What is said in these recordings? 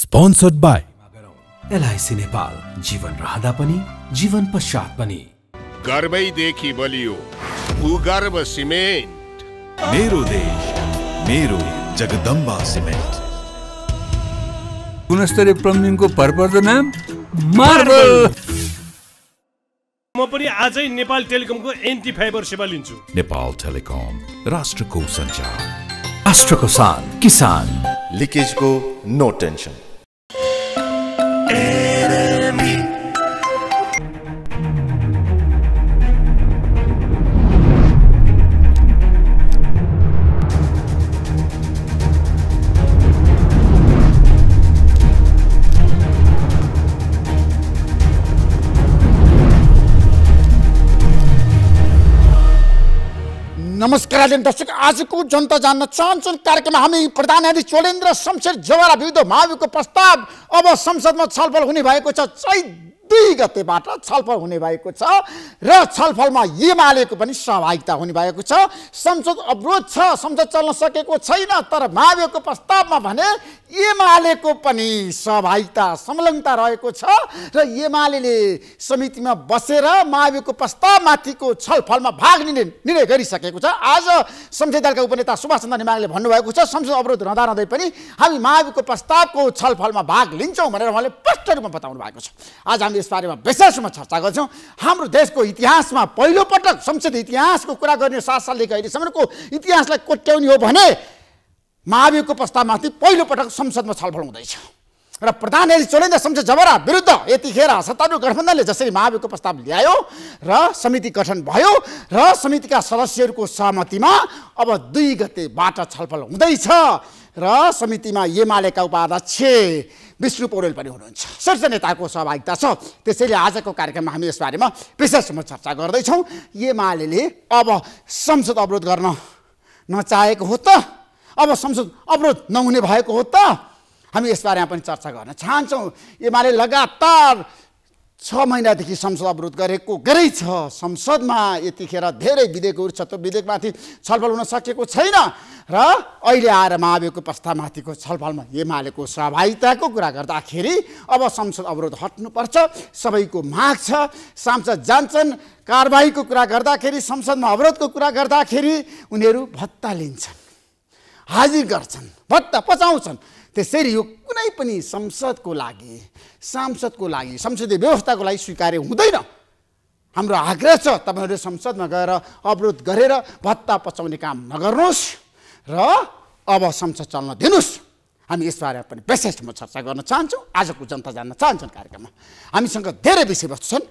Sponsored by LIC Nepal जीवन रहँदा पनि जीवन पश्चात पनि गर्वैदेखि बलियो भूगर्भ सिमेन्ट मेरो देश मेरो जगदम्बा सिमेन्ट गुणस्तरीय प्लम्बिङको भरपर्दो नाम मार्बल म पनि आजै नेपाल टेलिकमको एन्टी फाइबर सेवा लिन्छु। नेपाल टेलिकम राष्ट्रको सञ्चार। राष्ट्रको सान किसान। लिकेजको नो टेन्सन। नमस्कार आदरणीय दर्शक आजको जनता जान्न चाहन्छन् कार्यक्रममा हामी प्रधान न्यायाधीश चोलेन्द्र शमशेर जवारा विरुद्ध महाभिको प्रस्ताव। अब संसदमा छलफल हुने भएको छ। चैत दुई गतेबाट छलफल हुने भएको छ र छलफलमा एमालेको पनि सहभागिता हुने भएको छ। संसद अवरोध छ संसद चल्न सकेको छैन तर महाभियोगको प्रस्तावमा भने एमालेको पनि सहभागिता संलग्नता रहेको छ र एमाले समितिमा बसेर महाभियोगको प्रस्तावमाथिको छलफलमा भाग लिने निर्णय गरिसकेको छ। आज संसदीय दलका उपनेता सुभाष चन्द्र नेमाङले भन्नुभएको छ संसद अवरोध रहँदा रहँदै पनि हामी महाभियोगको प्रस्तावको छलफलमा भाग लिन्छौँ भनेर उहाँले स्पष्ट रूपमा बताउनु भएको छ। आज हामी यस बारेमा विशेष रूपमा चर्चा गर्छौँ। हाम्रो देशको इतिहासमा पहिलोपटक संसदीय इतिहासको कुरा गर्ने सात सालदेखि अहिलेसम्मको इतिहासलाई कोट्याउने हो भने महाभियोगको प्रस्तावमाथि पहिलोपटक संसदमा छलफल हुँदैछ। र प्रधान न्यायाधीश चोलेन्द्र शमशेर जबरा विरुद्ध यतिखेर सत्तारूढ गठबन्धनले जसरी महाभियोगको प्रस्ताव ल्यायो र समिति गठन भयो र समितिका सदस्यहरूको सहमतिमा अब दुई गतेबाट छलफल हुँदैछ। र समितिमा एमालेका उपाध्यक्ष विष्णु पौडेल पनि हुनुहुन्छ। शीर्ष नेताको सहभागिता छ। त्यसैले आजको कार्यक्रममा हामी यसबारेमा विशेष रूपमा चर्चा गर्दैछौँ। एमाले अब संसद अवरोध गर्न नचाहेको हो त? अब संसद अवरोध नहुने भएको हो त? हामी यसबारेमा पनि चर्चा गर्न चाहन्छौँ। एमाले लगातार छ महिनादेखि संसद अवरोध गरेको गरै छ। संसदमा यतिखेर धेरै विधेयकहरू छ त्यो विधेयकमाथि छलफल हुन सकेको छैन। र अहिले आएर महाभियोगको प्रस्तावमाथिको छलफलमा एमालेको सहभागिताको कुरा गर्दाखेरि अब संसद अवरोध हट्नुपर्छ सबैको माग छ। सांसद जान्छन् कारवाहीको कुरा गर्दाखेरि संसदमा अवरोधको कुरा गर्दाखेरि उनीहरू भत्ता लिन्छन् हाजिर गर्छन् भत्ता पचाउँछन्। त्यसरी यो कुनै पनि संसदको लागि सांसदको लागि संसदीय व्यवस्थाको लागि स्वीकार्य हुँदैन। हाम्रो आग्रह छ तपाईँहरूले संसदमा गएर अवरोध गरेर भत्ता पचाउने काम नगर्नुहोस् र अब संसद चल्न दिनुहोस्। हामी यसबारे पनि विशेषमा चर्चा गर्न चाहन्छौँ। आजको जनता जान्न चाहन्छन् कार्यक्रममा। हामीसँग धेरै विषयवस्तु छन्।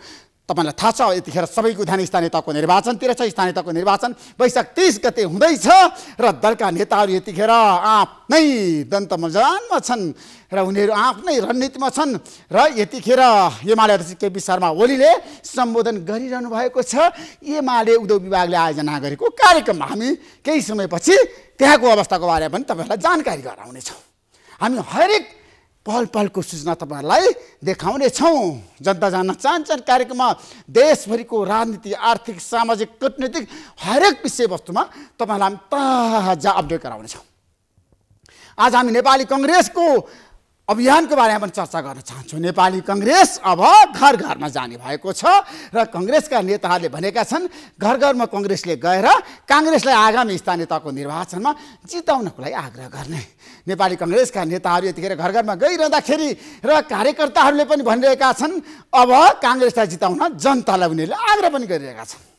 तपाईँलाई थाहा छ यतिखेर सबैको ध्यान स्थानीय तहको निर्वाचनतिर छ स्थानीय तहको निर्वाचन वैशाख तिस गते हुँदैछ र दलका नेताहरू यतिखेर आफ्नै दन्त मजानमा छन् र उनीहरू आफ्नै रणनीतिमा छन् र यतिखेर एमाले अध्यक्ष केपी शर्मा ओलीले सम्बोधन गरिरहनु भएको छ। एमाले उद्योग विभागले आयोजना गरेको कार्यक्रममा हामी केही समयपछि त्यहाँको अवस्थाको बारेमा पनि तपाईँहरूलाई जानकारी गराउनेछौँ। हामी हरेक पल पलको सूचना तपाईँहरूलाई देखाउनेछौँ। जनता जान्न चाहन्छन् कार्यक्रममा देशभरिको राजनीति आर्थिक सामाजिक कूटनीतिक हरेक विषयवस्तुमा तपाईँहरूलाई हामी ताजा अपडेट गराउनेछौँ। आज हामी नेपाली कङ्ग्रेसको अभियानको बारेमा पनि चर्चा गर्न चाहन्छौँ। नेपाली कङ्ग्रेस अब घर घरमा जाने भएको छ र कङ्ग्रेसका नेताहरूले भनेका छन् घर घरमा कङ्ग्रेसले गएर काङ्ग्रेसलाई आगामी स्थानीय तहको निर्वाचनमा जिताउनको लागि आग्रह गर्ने। नेपाली कङ्ग्रेसका नेताहरू यतिखेर घर घरमा गइरहँदाखेरि र कार्यकर्ताहरूले पनि भनिरहेका छन् अब काङ्ग्रेसलाई जिताउन जनतालाई उनीहरूले आग्रह पनि गरिरहेका छन्।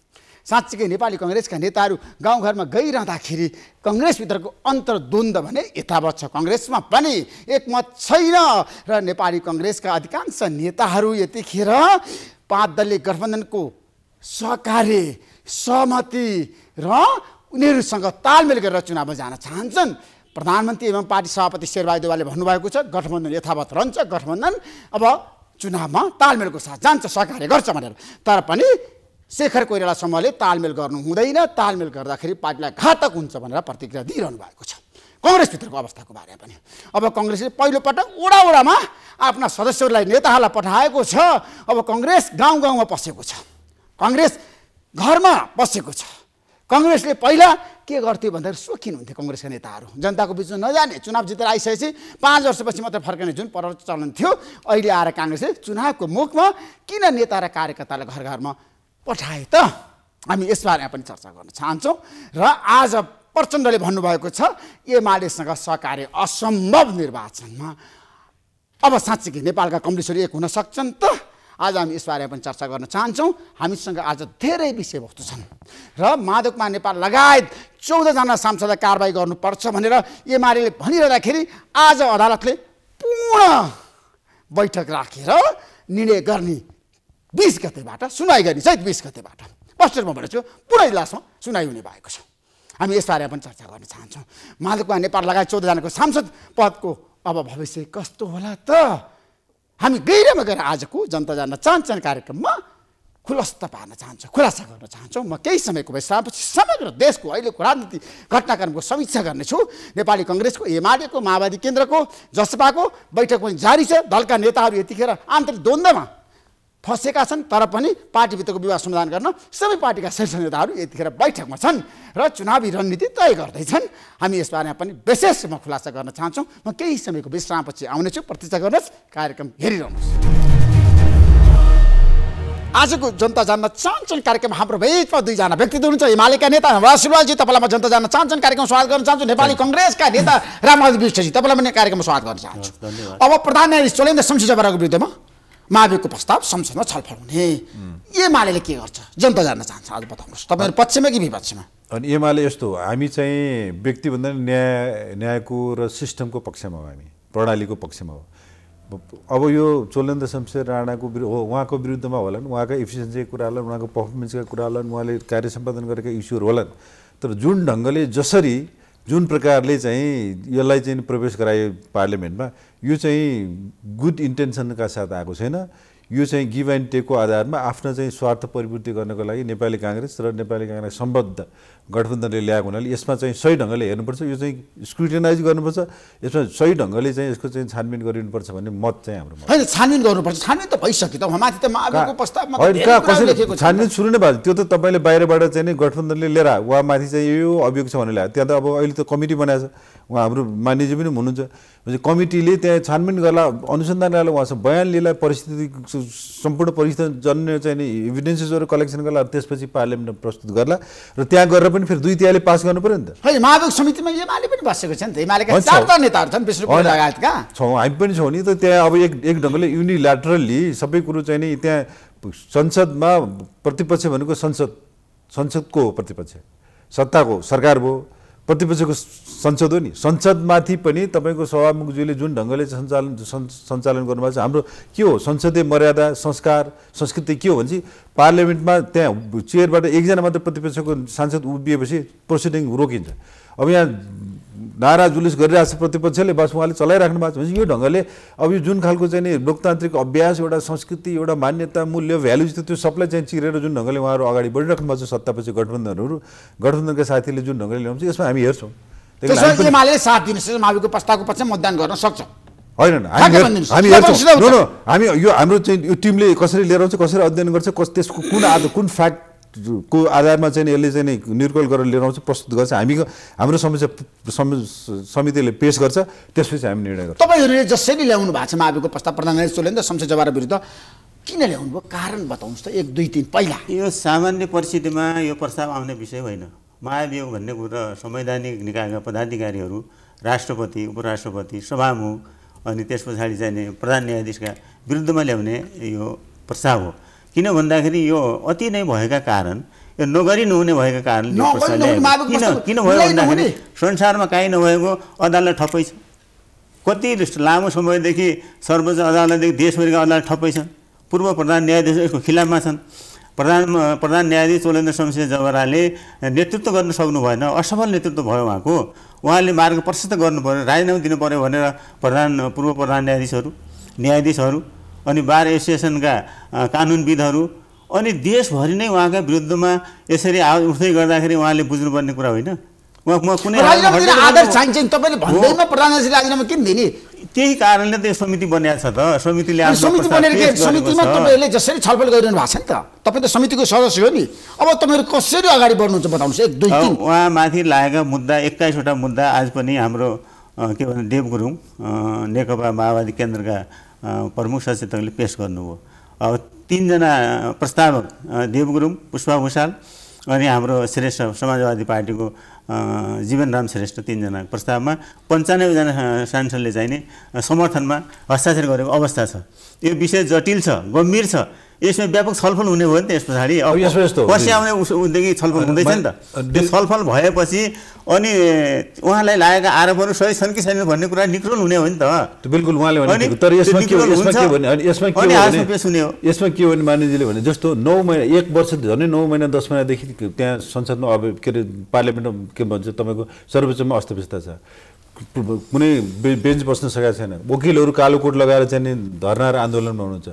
साँच्चीकै नेपाली कङ्ग्रेसका नेताहरू गाउँघरमा गइरहँदाखेरि कङ्ग्रेसभित्रको अन्तर्द्वन्द्व भने यथावत छ। कङ्ग्रेसमा पनि एकमत छैन र नेपाली कङ्ग्रेसका अधिकांश नेताहरू यतिखेर पाँच दलीय गठबन्धनको सहकार्य सहमति र उनीहरूसँग तालमेल गरेर चुनावमा जान चाहन्छन्। प्रधानमन्त्री एवं पार्टी सभापति शेरबहादुर देवालले भन्नुभएको छ गठबन्धन यथावत रहन्छ गठबन्धन अब चुनावमा तालमेलको साथ जान्छ सहकार्य गर्छ भनेर। तर पनि शेखर कोइराला समूहले तालमेल गर्नु हुँदैन। तालमेल गर्दाखेरि पार्टीलाई घातक हुन्छ भनेर प्रतिक्रिया दिइरहनु भएको छ। कङ्ग्रेसभित्रको अवस्थाको बारेमा पनि। अब कङ्ग्रेसले पहिलोपटक वडा वडामा आफ्ना सदस्यहरूलाई नेताहरूलाई पठाएको छ। अब कङ्ग्रेस गाउँ गाउँमा पसेको छ। कङ्ग्रेस घरमा बसेको छ। कङ्ग्रेसले पहिला के गर्थ्यो भन्दाखेरि सोखिन हुन्थ्यो कङ्ग्रेसका नेताहरू। जनताको बिचमा नजाने चुनाव जितेर आइसकेपछि पाँच वर्षपछि मात्रै फर्कने जुन प्रचलन थियो अहिले आएर काङ्ग्रेसले चुनावको मुखमा किन नेता र कार्यकर्तालाई घर घरमा पठाए त। हामी यसबारेमा पनि चर्चा गर्न चाहन्छौँ र आज प्रचण्डले भन्नुभएको छ एमालेसँग सहकार्य असम्भव निर्वाचनमा अब साँच्चीकै नेपालका कम्युनिस्टहरू एक हुन सक्छन् त। आज हामी यसबारेमा पनि चर्चा गर्न चाहन्छौँ। हामीसँग आज धेरै विषयवस्तु छन् र माधवमा नेपाल लगायत चौधजना सांसदलाई कारवाही गर्नुपर्छ भनेर एमाले भनिरहँदाखेरि आज अदालतले पूर्ण बैठक राखेर निर्णय गर्ने बिस गतेबाट सुनाइ गर्ने सहित बिस गतेबाट। पोस्टरमा भनेको पुरै इजलासमा सुनाइ हुने भएको छ। हामी यसबारेमा पनि चर्चा गर्न चाहन्छौँ। माधवमा नेपाल लगायत चौधजनाको सांसद पदको अब भविष्य कस्तो होला त? हामी गहिरोमा गएर आजको जनता जान्न चाहन्छन् कार्यक्रममा खुलस्त पार्न चाहन्छौँ खुलासा गर्न चाहन्छौँ। म केही समयको विश्रामपछि समग्र देशको अहिलेको राजनीति घटनाक्रमको समीक्षा गर्नेछु। नेपाली कङ्ग्रेसको एमालेको माओवादी केन्द्रको जसपाको बैठक पनि जारी छ। दलका नेताहरू यतिखेर आन्तरिक द्वन्द्वमा फँसेका छन् तर पनि पार्टीभित्रको विवाद समाधान गर्न सबै पार्टीका शीर्ष नेताहरू यतिखेर बैठकमा छन् र चुनावी रणनीति तय गर्दैछन्। हामी यसबारेमा पनि विशेष म खुलासा गर्न चाहन्छौँ। म केही समयको विश्रामपछि आउनेछु। प्रतीक्षा गर्नुहोस्। कार्यक्रम हेरिरहनुहोस् आजको जनता जान्न चाहन्छन् कार्यक्रम हाम्रो भेजमा दुईजना व्यक्ति हुनुहुन्छ। हिमालयका नेता सुनवालजी तपाईँलाई म जनता जान्न चाहन्छन्। कार्यक्रम स्वागत गर्न चाहन्छु। नेपाली कङ्ग्रेसका नेता रामबहादुर विष्टजी तपाईँलाई पनि कार्यक्रममा स्वागत गर्न चाहन्छु। अब प्रधान न्यायाधीश चलेन्द्र शमशी जबराको विरुद्धमा माविको प्रस्ताव संसदमा छलफल हुने। एमाले के गर्छ? जनता जान्न चाहन्छ आज बताउनुहोस्। तपाईँहरू पक्षमा कि विपक्षमा? अनि एमाले यस्तो हो हामी चाहिँ व्यक्तिभन्दा न्याय न्यायको र सिस्टमको पक्षमा हो हामी प्रणालीको पक्षमा हो। अब यो चोलेन्द्र शमशेर राणाको विरु हो उहाँको विरुद्धमा होलान् उहाँका इफिसियन्सीका कुरा होलान् उहाँको पर्फर्मेन्सका कुरा होलान् उहाँले कार्य सम्पादन गरेका इस्युहरू होलान् तर जुन ढङ्गले जसरी जुन प्रकारले चाहिँ यसलाई चाहिँ प्रवेश गरायो पार्लियामेन्टमा यो चाहिँ गुड इन्टेन्सनका साथ आएको छैन। यो चाहिँ गिभ एन्ड टेकको आधारमा आफ्नो चाहिँ स्वार्थ परिपूर्ति गर्नको लागि नेपाली काङ्ग्रेस र नेपाली काङ्ग्रेस सम्बद्ध गठबन्धनले ल्याएको हुनाले यसमा चाहिँ सही ढङ्गले हेर्नुपर्छ। यो चाहिँ स्क्रुटिनाइज गर्नुपर्छ। यसमा सही ढङ्गले चाहिँ यसको चाहिँ छानबिन गरिनुपर्छ भन्ने मत चाहिँ हाम्रो होइन छानबिन गर्नुपर्छ। छानबिन त भइसक्यो त। माथि त प्रस्तावमा छानबिन सुरु नै भएको त्यो त तपाईँले बाहिरबाट चाहिँ नि गठबन्धनले लिएर। उहाँ माथि चाहिँ यो अभियोग छ भनेर ल्यायो। त्यहाँ त अब अहिले त कमिटी बनाएको छ। उहाँ हाम्रो मान्यजी पनि हुनुहुन्छ। भनेपछि कमिटीले त्यहाँ छानबिन गर्ला अनुसन्धान गर्ला उहाँसँग बयान लिएला परिस्थिति सम्पूर्ण परिस्थिति जन्य चाहिँ इभिडेन्सेसहरू कलेक्सन गर्ला त्यसपछि पार्लियामेन्टमा प्रस्तुत गर्ला। र त्यहाँ गरेर पनि फेरि दुई तिहारले पास गर्नु पऱ्यो नि त। होइन महाभियोग समितिमा एमाले पनि बसेको छ नि त। एमालेका। चारवटा नेताहरू छन् विष्णु लगायतका। छौँ हामी पनि छौँ नि त। त्यहाँ अब एक एक ढङ्गले युनिल्याटरल्ली सबै कुरो चाहिँ नि त्यहाँ संसदमा प्रतिपक्ष भनेको संसद संसदको हो प्रतिपक्ष। सत्ताको सरकार भयो। प्रतिपक्षको संसद हो नि। संसदमाथि पनि तपाईँको सभामुखज्यूले जुन ढङ्गले सञ्चालन सञ्चालन गर्नुभएको छ हाम्रो के हो? संसदीय मर्यादा संस्कार संस्कृति के हो भने चाहिँ पार्लियामेन्टमा त्यहाँ चेयरबाट एकजना मात्र प्रतिपक्षको सांसद उभिएपछि प्रोसिडिङ रोकिन्छ। अब यहाँ नारा जुलुस गरिरहेको छ प्रतिपक्षले बस उहाँले चलाइराख्नु भएको छ। भने यो ढङ्गले अब यो जुन खालको चाहिँ नि लोकतान्त्रिक अभ्यास एउटा संस्कृति एउटा मान्यता मूल्य भ्यालुज थियो त्यो सबलाई चाहिँ चिरेर जुन ढङ्गले उहाँहरू अगाडि बढिराख्नु भएको छ सत्तापछि गठबन्धनहरू गठबन्धनका साथीले जुन ढङ्गले ल्याउँछ यसमा हामी हेर्छौँ। एमाले साथ दिनुहोस् माविको प्रस्तावको पक्षमा मतदान गर्न सक्छ। होइन हामी हामी यो हाम्रो चाहिँ यो टिमले कसरी लिएर आउँछ कसरी अध्ययन गर्छ कस त्यसको कुन आधार कुन फ्याक्ट को आधारमा चाहिँ यसले चाहिँ निर्कल गरेर लिएर आउँछ प्रस्तुत गर्छ। हामी हाम्रो समस्या सम- समितिले पेस गर्छ त्यसपछि हामी निर्णय गर्छौँ। तपाईँहरूले जसरी ल्याउनु भएको छ माविको प्रस्ताव प्रधानमन्त्री चोलेन्द्र शमशेर जवारा विरुद्ध किन ल्याउनु भयो? कारण बताउनुहोस् त एक दुई तिन पहिला। यो सामान्य परिस्थितिमा यो प्रस्ताव आउने विषय होइन। महाभियोग भन्ने कुरा संवैधानिक निकायका पदाधिकारीहरू राष्ट्रपति उपराष्ट्रपति सभामुख अनि त्यस पछाडि चाहिँ नि प्रधान न्यायाधीशका विरुद्धमा ल्याउने यो प्रस्ताव हो। किन भन्दाखेरि यो अति नै भएका कारण यो नगरी नहुने भएका कारणले किन किन भयो भन्दाखेरि? संसारमा काहीँ नभएको अदालत ठप्पै छ। कति लामो समयदेखि सर्वोच्च अदालतदेखि देशभरिका अदालत ठप्पै छन्। पूर्व प्रधान न्यायाधीश यसको खिलाफमा छन्। प्रधान प्रधान न्यायाधीश चोलेन्द्र शमशेर जवराले नेतृत्व गर्न सक्नु भएन असफल नेतृत्व भयो उहाँको। उहाँले मार्ग प्रशस्त गर्नु पऱ्यो राजीनामा दिनु पऱ्यो भनेर प्रधान पूर्व प्रधान न्यायाधीशहरू न्यायाधीशहरू अनि बार एसोसिएसनका कानुनविदहरू अनि देशभरि नै उहाँका विरुद्धमा यसरी आवाज उठ्दै गर्दाखेरि उहाँले बुझ्नुपर्ने कुरा होइन। उहाँ म कुनै राजीनामा किन दिने? केही कारणले त यो समिति बनिएको छ त। समितिले समिति बनेर के समितिमा। तपाईँहरूले जसरी छलफल गरिरहनु भएको छ नि त। तपाईँ त समितिको सदस्य हो नि। अब तपाईँहरू कसरी अगाडि बढ्नुहुन्छ बताउनुहोस्। एक दुई उहाँमाथि लागेका मुद्दा एक्काइसवटा मुद्दा आज पनि हाम्रो के भन्छ देव गुरुङ नेकपा माओवादी केन्द्रका प्रमुख सचेतकले पेस गर्नुभयो। अब तिनजना प्रस्तावक देव गुरुङ पुष्पा भूषाल अनि हाम्रो श्रेष्ठ समाजवादी पार्टीको जीवनराम श्रेष्ठ तिनजना प्रस्तावमा पन्चानब्बेजना सांसदले चाहिँ नि अ, समर्थनमा हस्ताक्षर गरेको अवस्था छ। यो विषय जटिल छ गम्भीर छ। यसमा व्यापक छलफल हुने भयो नि त यस पछाडि। पछि आउने उस- उदेखि छलफल हुँदैछ नि त। त्यो छलफल भएपछि अनि उहाँलाई लागेका आरोपहरू सही छन् कि छैनन् भन्ने कुरा निक्रोल हुने हो नि त। बिल्कुल उहाँले। तर यसमा के हो भने मानिजीले भने जस्तो नौ महिना एक वर्ष झन् नौ महिना दस महिनादेखि त्यहाँ संसदमा अब के अरे पार्लियामेन्टमा के भन्छ तपाईँको सर्वोच्चमा अस्तव्यस्त छ। कुनै बेन्च बस्न सकेको छैन। वकिलहरू कालो कोट लगाएर चाहिँ नि धरना र आन्दोलनमा हुनुहुन्छ।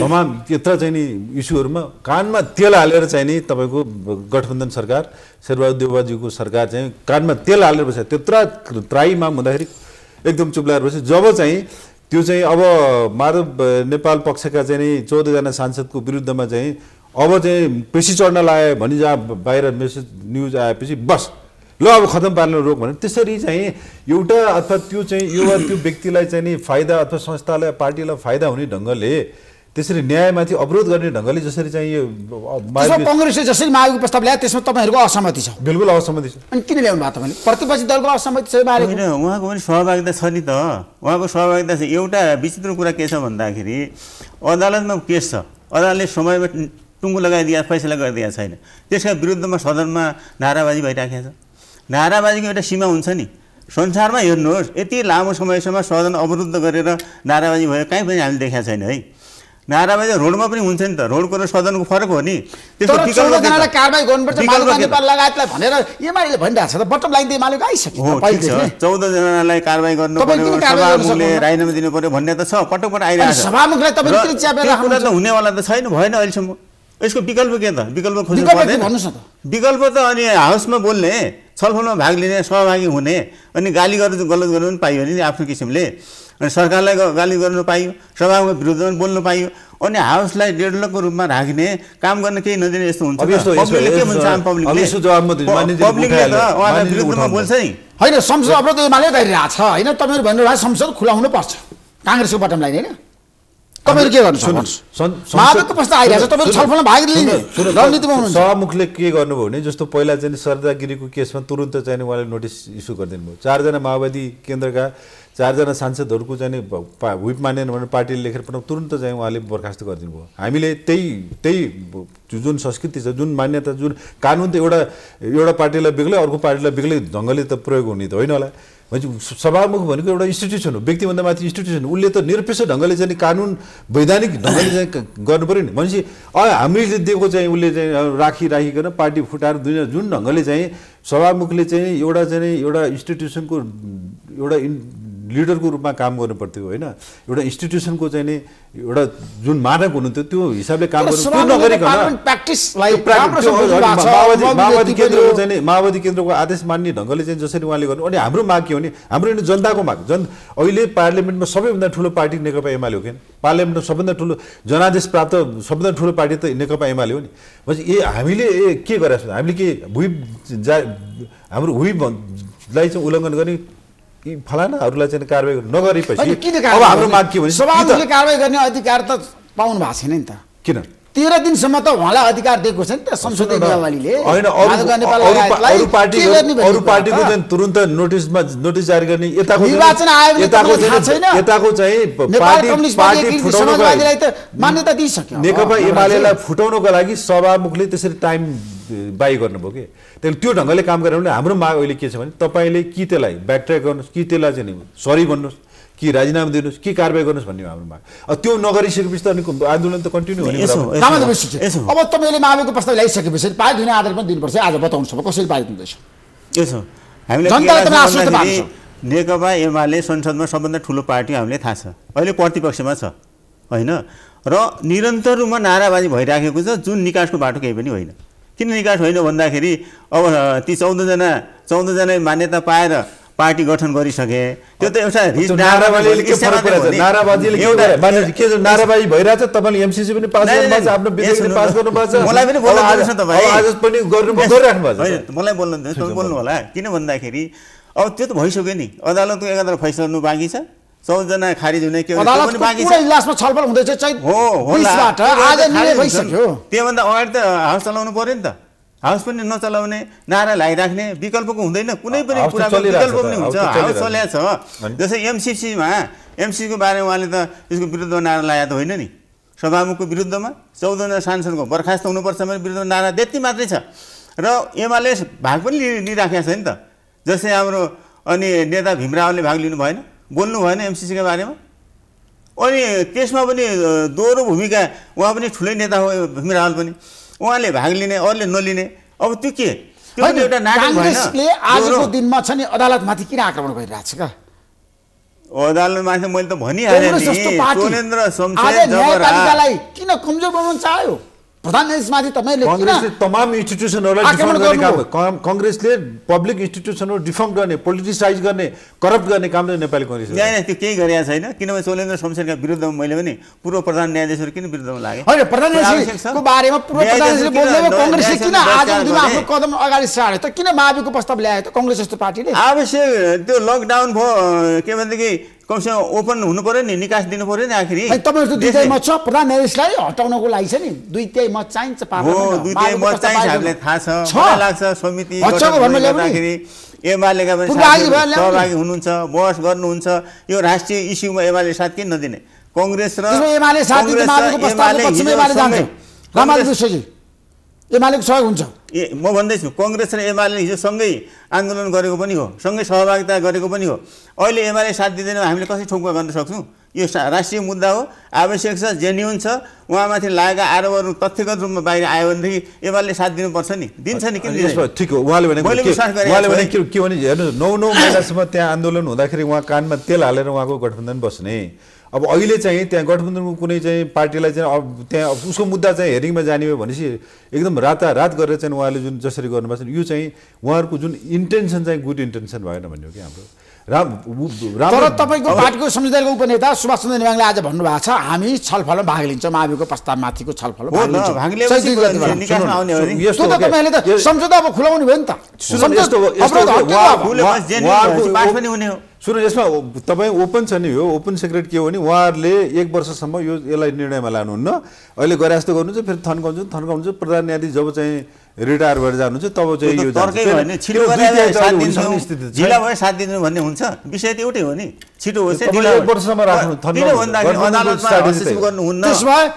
तमाम यत्र चाहिँ नि इस्युहरूमा कानमा तेल हालेर चाहिँ नि तपाईँको गठबन्धन सरकार शेरबहादुर देवबाजीको सरकार चाहिँ कानमा तेल हालेर बस्छ त्यत्र त्राई माग हुँदाखेरि एकदम चुप लागेर बस्यो जब चाहिँ त्यो चाहिँ अब माधव नेपाल पक्षका चाहिँ नि चौधजना सांसदको विरुद्धमा चाहिँ अब चाहिँ पेसी चढ्न लाग्यो भने जहाँ बाहिर मेसेज न्युज आएपछि बस ल अब खतम पार्न रोक भने त्यसरी चाहिँ एउटा अथवा त्यो चाहिँ यो वा त्यो व्यक्तिलाई चाहिँ नि फाइदा अथवा संस्थालाई पार्टीलाई फाइदा हुने ढङ्गले त्यसरी न्यायमाथि अवरोध गर्ने ढङ्गले जसरी चाहिँ यो कङ्ग्रेसले जसरी मागेको प्रस्ताव ल्यायो त्यसमा तपाईँहरूको असहमति छ। बिल्कुल असहमति छ। अनि किन ल्याउनु भएको तपाईँले प्रतिपक्षी दलको असहमति छ होइन उहाँको पनि सहभागिता छ नि त। उहाँको सहभागिता छ। एउटा विचित्र कुरा के छ भन्दाखेरि अदालतमा केस छ। अदालतले समयमा टुङ्गो लगाइदिया फैसला गरिदिएको छैन। त्यसका विरुद्धमा सदनमा नाराबाजी भइराखेको छ। नाराबाजीको एउटा सीमा हुन्छ नि। संसारमा हेर्नुहोस् यति लामो समयसम्म सदन अवरुद्ध गरेर नाराबाजी भयो कहीँ पनि हामीले देखाएको छैन है। नाराबाजी रोडमा पनि हुन्छ नि त रोडको र सदनको फरक हो नि? चौधजनालाई कारवाही गर्नु पर्यो? राजीनामा दिनु पर्यो भन्ने त छ पटक पटक आइरहेको त? हुनेवाला त छैन भएन अहिलेसम्म। यसको विकल्प के त? विकल्प खोज्नु पर्दैन। विकल्प त अनि हाउसमा बोल्ने। छलफलमा भाग लिने सहभागी हुने अनि गाली गर्नु गलत गर्नु पनि पाइयो नि आफ्नो किसिमले। अनि सरकारलाई गाली गर्नु पाइयो सभाको विरुद्धमा पनि बोल्नु पाइयो। अनि हाउसलाई डेडलकको रूपमा राख्ने काम गर्न केही नदिने यस्तो हुन्छ पब्लिकले के भन्छ आम पब्लिकले पब्लिकले त। उहाँलाई विरुद्धमा बोल्छ नि। होइन संसद अवरोध एमाले गरिरहेको छ। होइन तपाईँहरू भन्नुभयो संसद खुला हुनुपर्छ काङ्ग्रेसको बटम लाइन होइन? तपाईँहरू के गर्नु माधवको प्रस्ताव आइरहेको छ तपाईँहरू छलफलमा भाग लिने। रणनीतिमा हुनुहुन्छ सभामुखले के गर्नुभयो भने जस्तो पहिला चाहिँ सरदागिरीको केसमा तुरन्त चाहिँ उहाँले नोटिस इस्यु गरिदिनु भयो चारजना माओवादी केन्द्रका चारजना सांसदहरूको चाहिँ नि प- पा- व्हिप मानेन भनेर पार्टीले लेखेर पठाउ तुरन्त चाहिँ उहाँले बर्खास्त गरिदिनु भयो हामीले त्यही त्यही जुन संस्कृति छ जुन मान्यता जुन कानुन त एउटा एउटा पार्टीलाई बेग्लै अर्को पार्टीलाई बेग्लै ढङ्गले त प्रयोग हुने त होइन होला। भनेपछि सभामुख भनेको एउटा इन्स्टिट्युसन हो व्यक्तिभन्दा माथि इन्स्टिट्युसन उसले त निरपेक्ष ढङ्गले चाहिँ कानुन वैधानिक ढङ्गले चाहिँ गर्नु पऱ्यो नि भनेपछि हामीले दिएको चाहिँ उसले चाहिँ राखी राखिकन पार्टी फुटाएर दुनियाँ जुन ढङ्गले चाहिँ सभामुखले चाहिँ एउटा चाहिँ एउटा इन्स्टिट्युसनको एउटा लिडरको रूपमा काम गर्नु पर्थ्यो होइन? एउटा इन्स्टिट्युसनको चाहिँ नि एउटा जुन मानक हुनुहुन्थ्यो त्यो हिसाबले काम चाहिँ नि माओवादी केन्द्रको आदेश मान्ने ढङ्गले चाहिँ जसरी उहाँले गर्नु अनि हाम्रो माग के हो भने हाम्रो जनताको माग। जन अहिले पार्लियामेन्टमा सबैभन्दा ठुलो पार्टी नेकपा एमाले हो कि पार्लियामेन्टमा सबभन्दा ठुलो जनादेश प्राप्त सबभन्दा ठुलो पार्टी त नेकपा एमाले हो नि? भनेपछि ए हामीले ए के गरेका छौँ हामीले के हुइप जा हाम्रो हुइपलाई चाहिँ उल्लङ्घन गर्ने फलानाहरूलाई चाहिँ कारवाही नगरेपछि अब हाम्रो? माग के भने सभामुखले कारवाही गर्ने अधिकार त पाउनु भएको छैन नि त। किन? तेह्र दिनसम्म त उहाँलाई अधिकार दिएको छ नि त संसदीय नियमावलीले। अरू पार्टीको? चाहिँ तुरन्त नोटिसमा नोटिस जारी गर्ने यताको निर्वाचन यताको छैन? यताको चाहिँ पार्टी पार्टी लागि त मान्यता दिइसक्यो। नेकपा एमालेलाई फुटाउनको लागि सभामुखले त्यसरी टाइम बाई गर्नुभयो कि? त्यसले त्यो ढङ्गले काम गरेर भने हाम्रो माग अहिले के छ भने तपाईँले कि त्यसलाई ब्याकट्र्याक गर्नुहोस् कि त्यसलाई चाहिँ सरी भन्नुहोस् कि राजीनामा दिनुहोस् कि कारवाही गर्नुहोस् भन्ने हो हाम्रो माग। अब त्यो नगरिसकेपछि त अनि आन्दोलन त कन्टिन्यू हुने अब तपाईँले मावेको प्रस्ताव ल्याइसकेपछि पारित हुने आधार पनि दिनुपर्छ आज बताउनु सब कसरी पारित हुँदैछ? यसो। नेकपा एमाले संसदमा सबभन्दा ठुलो पार्टी हामीलाई थाहा छ। अहिले प्रतिपक्षमा छ होइन? र निरन्तर रूपमा नाराबाजी भइराखेको छ जुन निकासको बाटो केही पनि होइन। किन निकास होइन भन्दाखेरि अब ती चौधजना चौधजना मान्यता पाएर पार्टी गठन गरिसके। त्यो त एउटा नाराबाजी भइरहेछ? तपाईँले एमसिसी पनि पास गर्नुभएको आफ्नो विधेयक पास न। गर्नुभएको छ मलाई पनि बोल्न अब आज- दिनुहोस् न तपाईँ। अब आज पनि गर्नु गरिराख्नु भएको छ होइन, मलाई बोल्नु दिनुहोस् तपाईँ बोल्नु। होला। किन भन्दाखेरि अब त्यो त भइसक्यो नि। अदालतको एकातिर फैसला हुनु बाँकी छ। चौधजना खारिज हुने के इजलासमा छलफल हुँदैछ। त्योभन्दा अगाडि त हाउस चलाउनु पर्यो नि त। हाउस पनि नचलाउने नारा लगाइराख्ने विकल्पको हुँदैन। कुनै पनि कुराको विकल्प पनि हुन्छ। हाउस चलिरहेको छ? जस्तै एमसिसीमा एमसीको बारेमा उहाँले त यसको विरुद्धमा नारा लगाएको त होइन नि। सभामुखको विरुद्धमा चौधजना सांसदको बर्खास्त हुनुपर्छ भने विरुद्धमा नारा त्यति मात्रै छ। र एमाले भाग पनि लिइराखेको छ नि त। जस्तै हाम्रो अनि नेता भीमरावले भाग लिनु भएन बोल्नु भएन एमसिसीको बारेमा? अनि त्यसमा पनि दोहोरो भूमिका उहाँ पनि ठुलै नेता हो भीम रावल पनि। उहाँले भाग लिने अरूले नलिने। अब त्यो के? एउटा काङ्ग्रेसले आजको। दिनमा छ नि अदालतमाथि किन आक्रमण गरिरहेछ का? अदालतमा मैले त भनिहालेँ किन कमजोर बनाउन चाह्यो? प्रधान न्यायाधीशमाथि तपाईँले किन कङ्ग्रेसले तमाम इन्स्टिट्युसनहरूलाई कङ्ग्रेसले पब्लिक इन्स्टिट्युसनहरू डिफाउन्ड गर्ने पोलिटिसाइज गर्ने करप्ट गर्ने काम चाहिँ नेपाली कङ्ग्रेस न्याय त्यो केही गरेका छैन किनभने चोलेन्द्र शमशेरका विरुद्धमा मैले पनि पूर्व प्रधान न्यायाधीशहरू किन विरुद्धमा लागे होइन प्रधान? न्यायाधीशको बारेमा पूर्व प्रधान कङ्ग्रेसले किन गरे? आफ्नो कदम अगाडि सार्यो त किन माविको प्रस्ताव ल्यायो त कङ्ग्रेस जस्तो पार्टीले आवश्यक त्यो लकडाउन भयो के भनेदेखि कमसेकम ओपन हुनु पऱ्यो नि निकास दिनु पऱ्यो नि आखिरी होइन, तपाईँहरूको दुई तिहाई मत छ प्रधान न्यायाधीशलाई हटाउनको लागि छ नि दुई तिहाई मत चाहिन्छ हो। दुई तिहाई मत प्रस्ताव चाहिँ पारित हामीलाई। थाहा छ लाग्छ समिति। गर्दाखेरि एमालेका पनि। सहभागी हुनुहुन्छ बहस गर्नुहुन्छ यो राष्ट्रिय इस्युमा एमाले साथ किन नदिने कङ्ग्रेस र एमाले एमालेको सहयोग हुन्छ। ए म भन्दैछु कङ्ग्रेस र एमाले हिजो सँगै आन्दोलन गरेको पनि हो सँगै सहभागिता गरेको पनि हो। अहिले एमाले साथ दिँदैन हामीले कसरी ठोकुवा गर्न सक्छौँ? यो सा- राष्ट्रिय मुद्दा हो आवश्यक छ जेन्युन छ उहाँमाथि लागेका आरोपहरू तथ्यगत रूपमा बाहिर आयो भनेदेखि एमाले साथ दिनुपर्छ नि। दिन्छ नि किन ठिक हो उहाँले भने के भने हेर्नु नौ नौ महिनासम्म त्यहाँ आन्दोलन हुँदाखेरि उहाँ कानमा तेल हालेर उहाँको गठबन्धन बस्ने। अब अहिले चाहिँ त्यहाँ गठबन्धनको कुनै चाहिँ पार्टीलाई चाहिँ अब त्यहाँ उसको मुद्दा चाहिँ हेरिङमा जाने हो भनेपछि एकदम रातारात गरेर चाहिँ उहाँले जुन जसरी गर्नुभएको छ यो चाहिँ उहाँहरूको जुन इन्टेन्सन चाहिँ गुड इन्टेन्सन भएन भन्ने हो कि हाम्रो। तर तपाईँको पार्टीको संविधानको उपनेता सुभाष चन्द्र नेवाङले आज भन्नुभएको छ हामी छलफलमा भाग लिन्छौँ माविको प्रस्तावमाथिको छलफल हो त, भाग लिएपछि निकासमा आउने हो नि। यस्तो त्यो त हो क्या, तपाईँले त यो- सम्झौता अब खुलाउनु भयो नि त। सुन्नु, हो- हो हो। यसमा तपाईँ ओपन छ नि यो ओपन सिक्रेट के हो भने उहाँहरूले एक वर्षसम्म यो यसलाई निर्णयमा लानुहुन्न। अहिले गरे जस्तो गर्नुहुन्छ फेरि थन्काउँछ थन्काउँछ प्रधान न्यायाधीश जब चाहिँ रिटायर भएर जानुहुन्छ तब चाहिँ यो। ढिला भयो साथ दिनु भन्ने हुन्छ विषय त एउटै हो नि छिटो होस्। वर्षसम्म राख्नु, त्यही। गर्नुहुन्न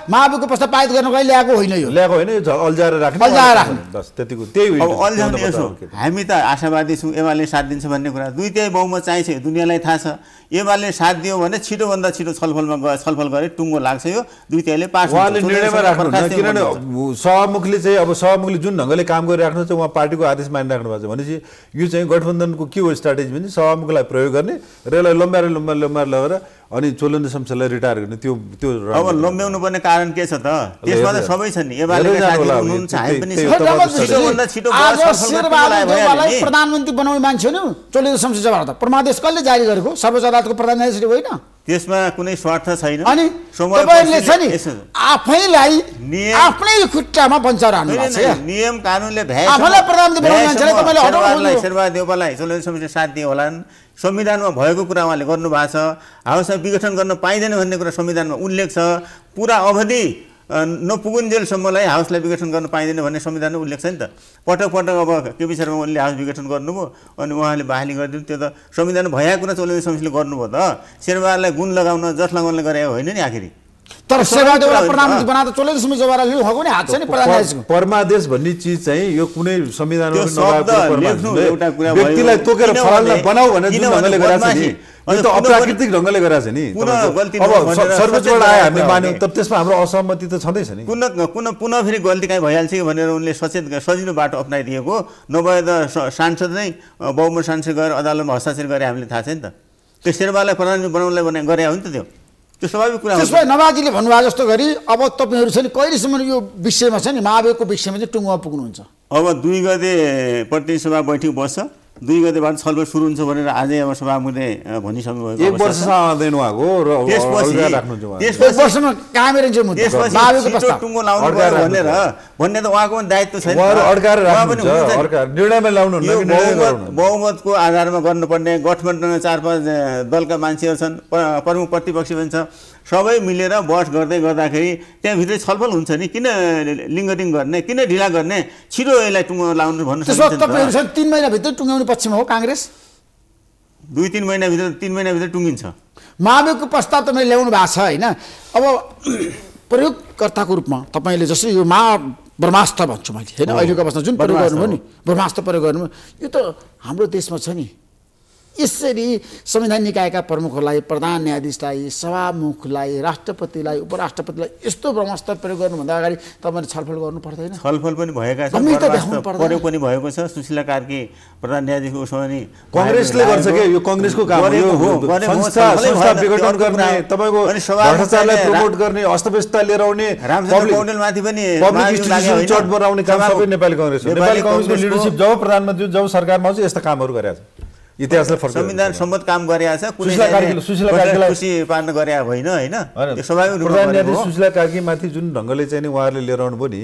माविको प्रस्ताव पारित गर्नको लागि ल्याएको होइन यो ल्याएको होइन यो अल्झाएर राख्ने अल्झाएर राख्ने। बस त्यतिको त्यही हो। अल्झाउने यसो। हामी त आशावादी छौँ एमाले साथ दिन्छ भन्ने कुरा दुई तिहाई बहुमत चाहिन्छ दुनियाँलाई थाहा छ एमाले साथ दियो भने छिटोभन्दा छिटो छलफलमा गए छलफल गरे टुङ्गो लाग्छ यो दुई तिहाईले पास। उहाँले निर्णयमा बर्खास्तै किनभने। सभामुखले चाहिँ अब सभामुखले जुन ढङ्गले काम गरिराख्नु छ उहाँ पार्टीको आदेश मानिराख्नु भएको छ। भनेपछि यो चाहिँ गठबन्धनको के हो स्ट्राटेजी भने सभामुखलाई प्रयोग गर्ने र यसलाई लम्ब्याएर लम्ब्याएर लम्ब्याएर लगेर अनि चोलेन्द्र शमशेरलाई रिटायर गर्ने त्यो त्यो अब लम्ब्याउनु पर्ने कारण के छ त? त्यसमा त सबै छ नि हेर्दै एमालेका जानु होला साथीहरू अब यो हुनुहुन्छ हामी त्यही- पनि त्यही छौँ। हो तपाईँको छिटो strategy। भन्दा छिटो आज गएर छलफल शेरबहादुर गर्नलाई भइहाल्यो देउवालाई नि। प्रधानमन्त्री बनाउने मान्छे हो नि चोलेन्द्र शमशेर जवाहर त। परमादेश कसले जारी गरेको? सर्वोच्च अदालतको प्रधान न्यायाधीश होइन। त्यसमा कुनै स्वार्थ छैन। अनि तपाईँहरूले छ नि आफैलाई आफ्नै खुट्टामा बन्चाएर हान्नु भएको छ नियम कानुनले भ्याए आफूलाई प्रधानमन्त्री बनाउने मान्छेलाई तपाईँले हटाउनु। शेरबहादुर देउपालाई चौधरी समितिले साथ दिए होलान्। संविधानमा भएको कुरा उहाँले गर्नुभएको छ। हाउसमा विघटन गर्न पाइँदैन भन्ने कुरा संविधानमा उल्लेख छ। पुरा अवधि नपुगुन्जेलसम्मलाई हाउसलाई विघटन गर्न पाइँदैन भन्ने संविधानमा उल्लेख छ नि त। पटक पटक अब केपी शर्मा ओलीले हाउस विघटन गर्नुभयो अनि उहाँले बहाली गरिदिनु। त्यो त संविधानमा भएका कुरा चौधरी समितिले गर्नुभयो त। शेरबहादुरलाई गुण लगाउन जस लगाउनले गरे होइन नि आखिरी। तर नि प्रधानमन्त्री त। बनाएर चोलेन्द्र शमशेर जवाहरलाई उहाँको नि हात छ नि प्रधान परमादेश भन्ने चिज चाहिँ यो कुनै संविधानमा त्यो पनि नभएको शब्द परमादेश लेख्नु हो। एउटा कुरा भयो। व्यक्तिलाई तोकेर फलाललाई बनाऊ भनेर जुन ढङ्गले गराएको छ नि। यो अनि त अप्राकृतिक ढङ्गले गराएको छ नि अब सर्वोच्चबाट आयो हामीले मान्यौँ तर त्यसमा हाम्रो असहमति त छँदैछ नि पुनः पुनः पुनः फेरि गल्ती काहीँ भइहाल्छ कि भनेर उनले सचेत सजिलो बाटो अप्नाइदिएको नभए त सांसद नै बहुमत सांसद गएर अदालतमा हस्ताक्षर गरे हामीले थाहा छ नि त त्यो शेरबालाई प्रधानमन्त्री बनाउनलाई भने गरे हो नि त त्यो त्यो स्वाभाविक कुरा त्यसमा नवाजीले भन्नुभयो जस्तो गरी अब तपाईँहरू नि कहिलेसम्म यो विषयमा छ नि महाभियोगको विषयमा चाहिँ टुङ्गोमा पुग्नुहुन्छ? अब दुई गते प्रतिनिधि सभा बैठक बस्छ। दुई गतेबाट छलफल सुरु हुन्छ भनेर आजै अब सभामुखले भनिसक्नु भएको टुङ्गो लाउनु पर्यो भनेर। भन्ने त उहाँको पनि दायित्व छैन बहुमतको आधारमा गर्नुपर्ने गठबन्धनमा चार पाँच दलका मान्छेहरू छन्। प्रमुख प्रतिपक्ष पनि छ। सबै मिलेर बहस गर्दै गर्दाखेरि त्यहाँभित्रै छलफल हुन्छ नि? किन लिङ्गरिङ गर्ने? किन ढिला गर्ने? छिटो यसलाई टुङ्गो लाउनु भन्नु तिन महिनाभित्र टुङ्गाउने पक्षमा हो काङ्ग्रेस? दुई तिन महिनाभित्र तिन महिनाभित्र टुङ्गिन्छ। महाभियोगको प्रस्ताव तपाईँले ल्याउनु भएको छ होइन? अब प्रयोगकर्ताको रूपमा तपाईँले जसरी यो मा ब्रह्मास्त्र भन्छु मैले होइन? अहिलेको अवस्था जुन प्रयोग गर्नुभयो नि ब्रह्मास्त्र प्रयोग गर्नुभयो यो त हाम्रो देशमा छ नि। यसरी संविधान निकायका प्रमुखहरूलाई प्रधान न्यायाधीशलाई सभामुखलाई राष्ट्रपतिलाई उपराष्ट्रपतिलाई यस्तो ब्रह्मास्त्र प्रयोग गर्नुभन्दा अगाडि तपाईँले छलफल गर्नु पर्दैन छलफल पनि भएका। प्रयोग पनि भएको छ। सुशीला कार्की प्रधान न्यायाधीशको उसमा कङ्ग्रेसले गर्छ के यो कङ्ग्रेसको काम हो? विघटन गर्ने। तपाईँको भ्रष्टाचारलाई प्रमोट गर्ने अस्तव्यस्तता लिएर आउने पौडेलमाथि पनि पब्लिक इन्स्टिट्युसन? चट बनाउने काम सबै नेपाली कङ्ग्रेस नेपाली कङ्ग्रेसको लिडरसिप जब प्रधानमन्त्री जब संस्कारमा आउँछ यस्ता कामहरू गरेका छ इतिहासलाई फर्क संविधान सम्मत काम गरेका छ खुसी पार्न गरेका होइन होइन? स्वाभाविक। सुशीला कार्कीमाथि जुन ढङ्गले चाहिँ उहाँहरूले लिएर आउनुभयो नि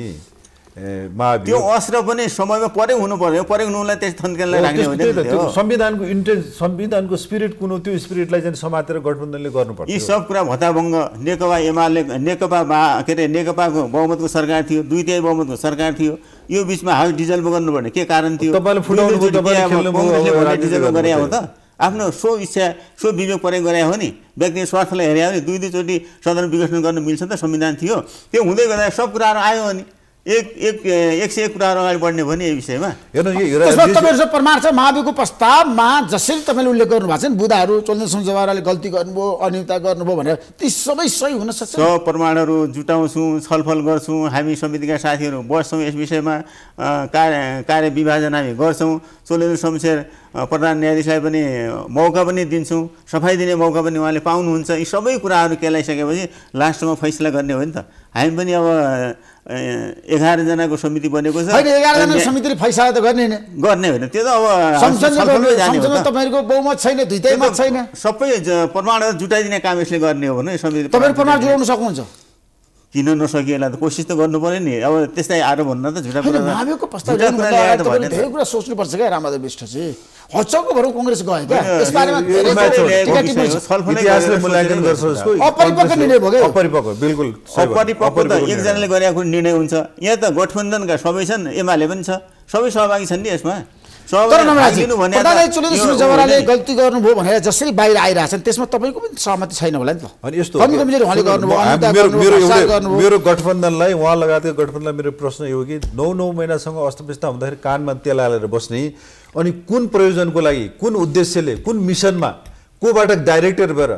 त्यो अस्त्र पनि समयमा परे हुनु पर्यो परे हुनुलाई त्यस थन्केललाई नि त्यो संविधानको इन्टेन्स संविधानको स्पिरिट कुन हो त्यो स्पिरिटलाई चाहिँ समातेर गठबन्धनले गर्नुपर्छ। यी सब कुरा भत्ताभङ्ग नेकपा एमाले नेकपा के अरे नेकपाको बहुमतको सरकार थियो दुई तिहाई बहुमतको सरकार थियो यो बिचमा हाल डिजलमा गर्नुपर्ने के कारण थियो? गरे हो। त। आफ्नो सो इच्छा सो विवेक प्रयोग गरे हो नि। व्यक्तिगत स्वार्थलाई हेरे हो नि दुई दुईचोटि सदन विघटन गर्न मिल्छ त संविधान थियो। त्यो हुँदै गर्दा सब कुराहरू आयो अनि एक एक एक सय एक कुराहरू अगाडि बढ्ने भयो नि यो विषयमा। हेर्नु त्यसमा तपाईँहरू प्रमाण छ महाभियोगको प्रस्तावमा जसरी तपाईँले उल्लेख गर्नुभएको छ नि बुधाहरू चन्द्र सिंह जवाराले गल्ती गर्नुभयो अनियमितता गर्नुभयो भनेर ती सबै सही हुन सक्छ सब प्रमाणहरू जुटाउँछौँ छलफल गर्छौँ हामी समितिका साथीहरू बस्छौँ यस विषयमा कार्य कार्य विभाजन हामी गर्छौँ। चोलेन्द्र शमशेर प्रधान न्यायाधीशलाई पनि मौका पनि दिन्छौँ सफाइ दिने मौका पनि उहाँले पाउनुहुन्छ। यी सबै कुराहरू केलाइसकेपछि लास्टमा फैसला गर्ने हो नि त। हामी पनि अब एघारजनाको समिति बनेको छ। होइन एघारजना अनि समितिले फैसला त गर्ने होइन गर्ने होइन। त्यो त अब। तपाईँहरूको बहुमत छैन दुइटै मत छैन। सबै प्रमाणहरू जुटाइदिने काम यसले गर्ने हो भने समिति तपाईँहरू प्रमाण जोड्नु सक्नुहुन्छ। किन नसकिएला त? कोसिस त गर्नु पऱ्यो नि। अब त्यस्तै आरोप भन्दा त झुटा कुरा महाभियोगको प्रस्ताव धेरै कुरा सोच्नुपर्छ क्या राममाधव विष्टजी। भएर कङ्ग्रेस गयो क्या। बिल्कुल। अपरिपक्व त एकजनाले। गरेको निर्णय हुन्छ। यहाँ त गठबन्धनका सबै छन् एमाले पनि छ। सबै सहभागी छन् नि यसमा? तर नि। गल्ती गर्नुभयो भनेर जसरी बाहिर आइरहेछन् त्यसमा तपाईँको पनि सहमति छैन होला नि त। अनि यस्तो मेरो गठबन्धनलाई उहाँ लगायतको गठबन्धनलाई मेरो प्रश्न यो हो कि नौ नौ महिनासँग अस्तव्यस्त हुँदाखेरि कानमा तेल हालेर बस्ने अनि कुन प्रयोजनको लागि कुन उद्देश्यले कुन मिसनमा कोबाट डाइरेक्टर भएर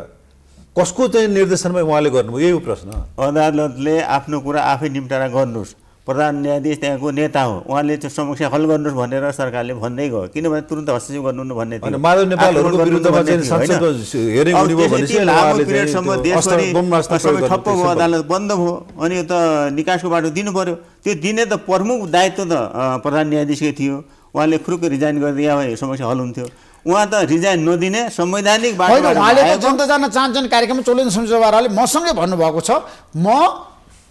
कसको चाहिँ निर्देशनमा उहाँले गर्नुभयो? यही हो प्रश्न। अदालतले आफ्नो कुरा आफै निम्टारा गर्नुहोस्। प्रधान न्यायाधीश त्यहाँको नेता हो। उहाँले त्यो समस्या हल गर्नुहोस् भनेर सरकारले भन्दै गयो। किनभने तुरन्त हस्तक्षेप गर्नु भन्ने थियो। ठप्प भयो अदालत बन्द भयो अनि यो त निकासको बाटो दिनु पर्यो त्यो दिने त प्रमुख दायित्व त प्रधान न्यायाधीशकै थियो। उहाँले खुरुक रिजाइन गरिदिए भए यो समस्या हल हुन्थ्यो। उहाँ त रिजाइन नदिने संवैधानिक जनता जान चाहन्छन् कार्यक्रम चोलेन्द्र सिंह जवाराले मसँगै भन्नुभएको छ म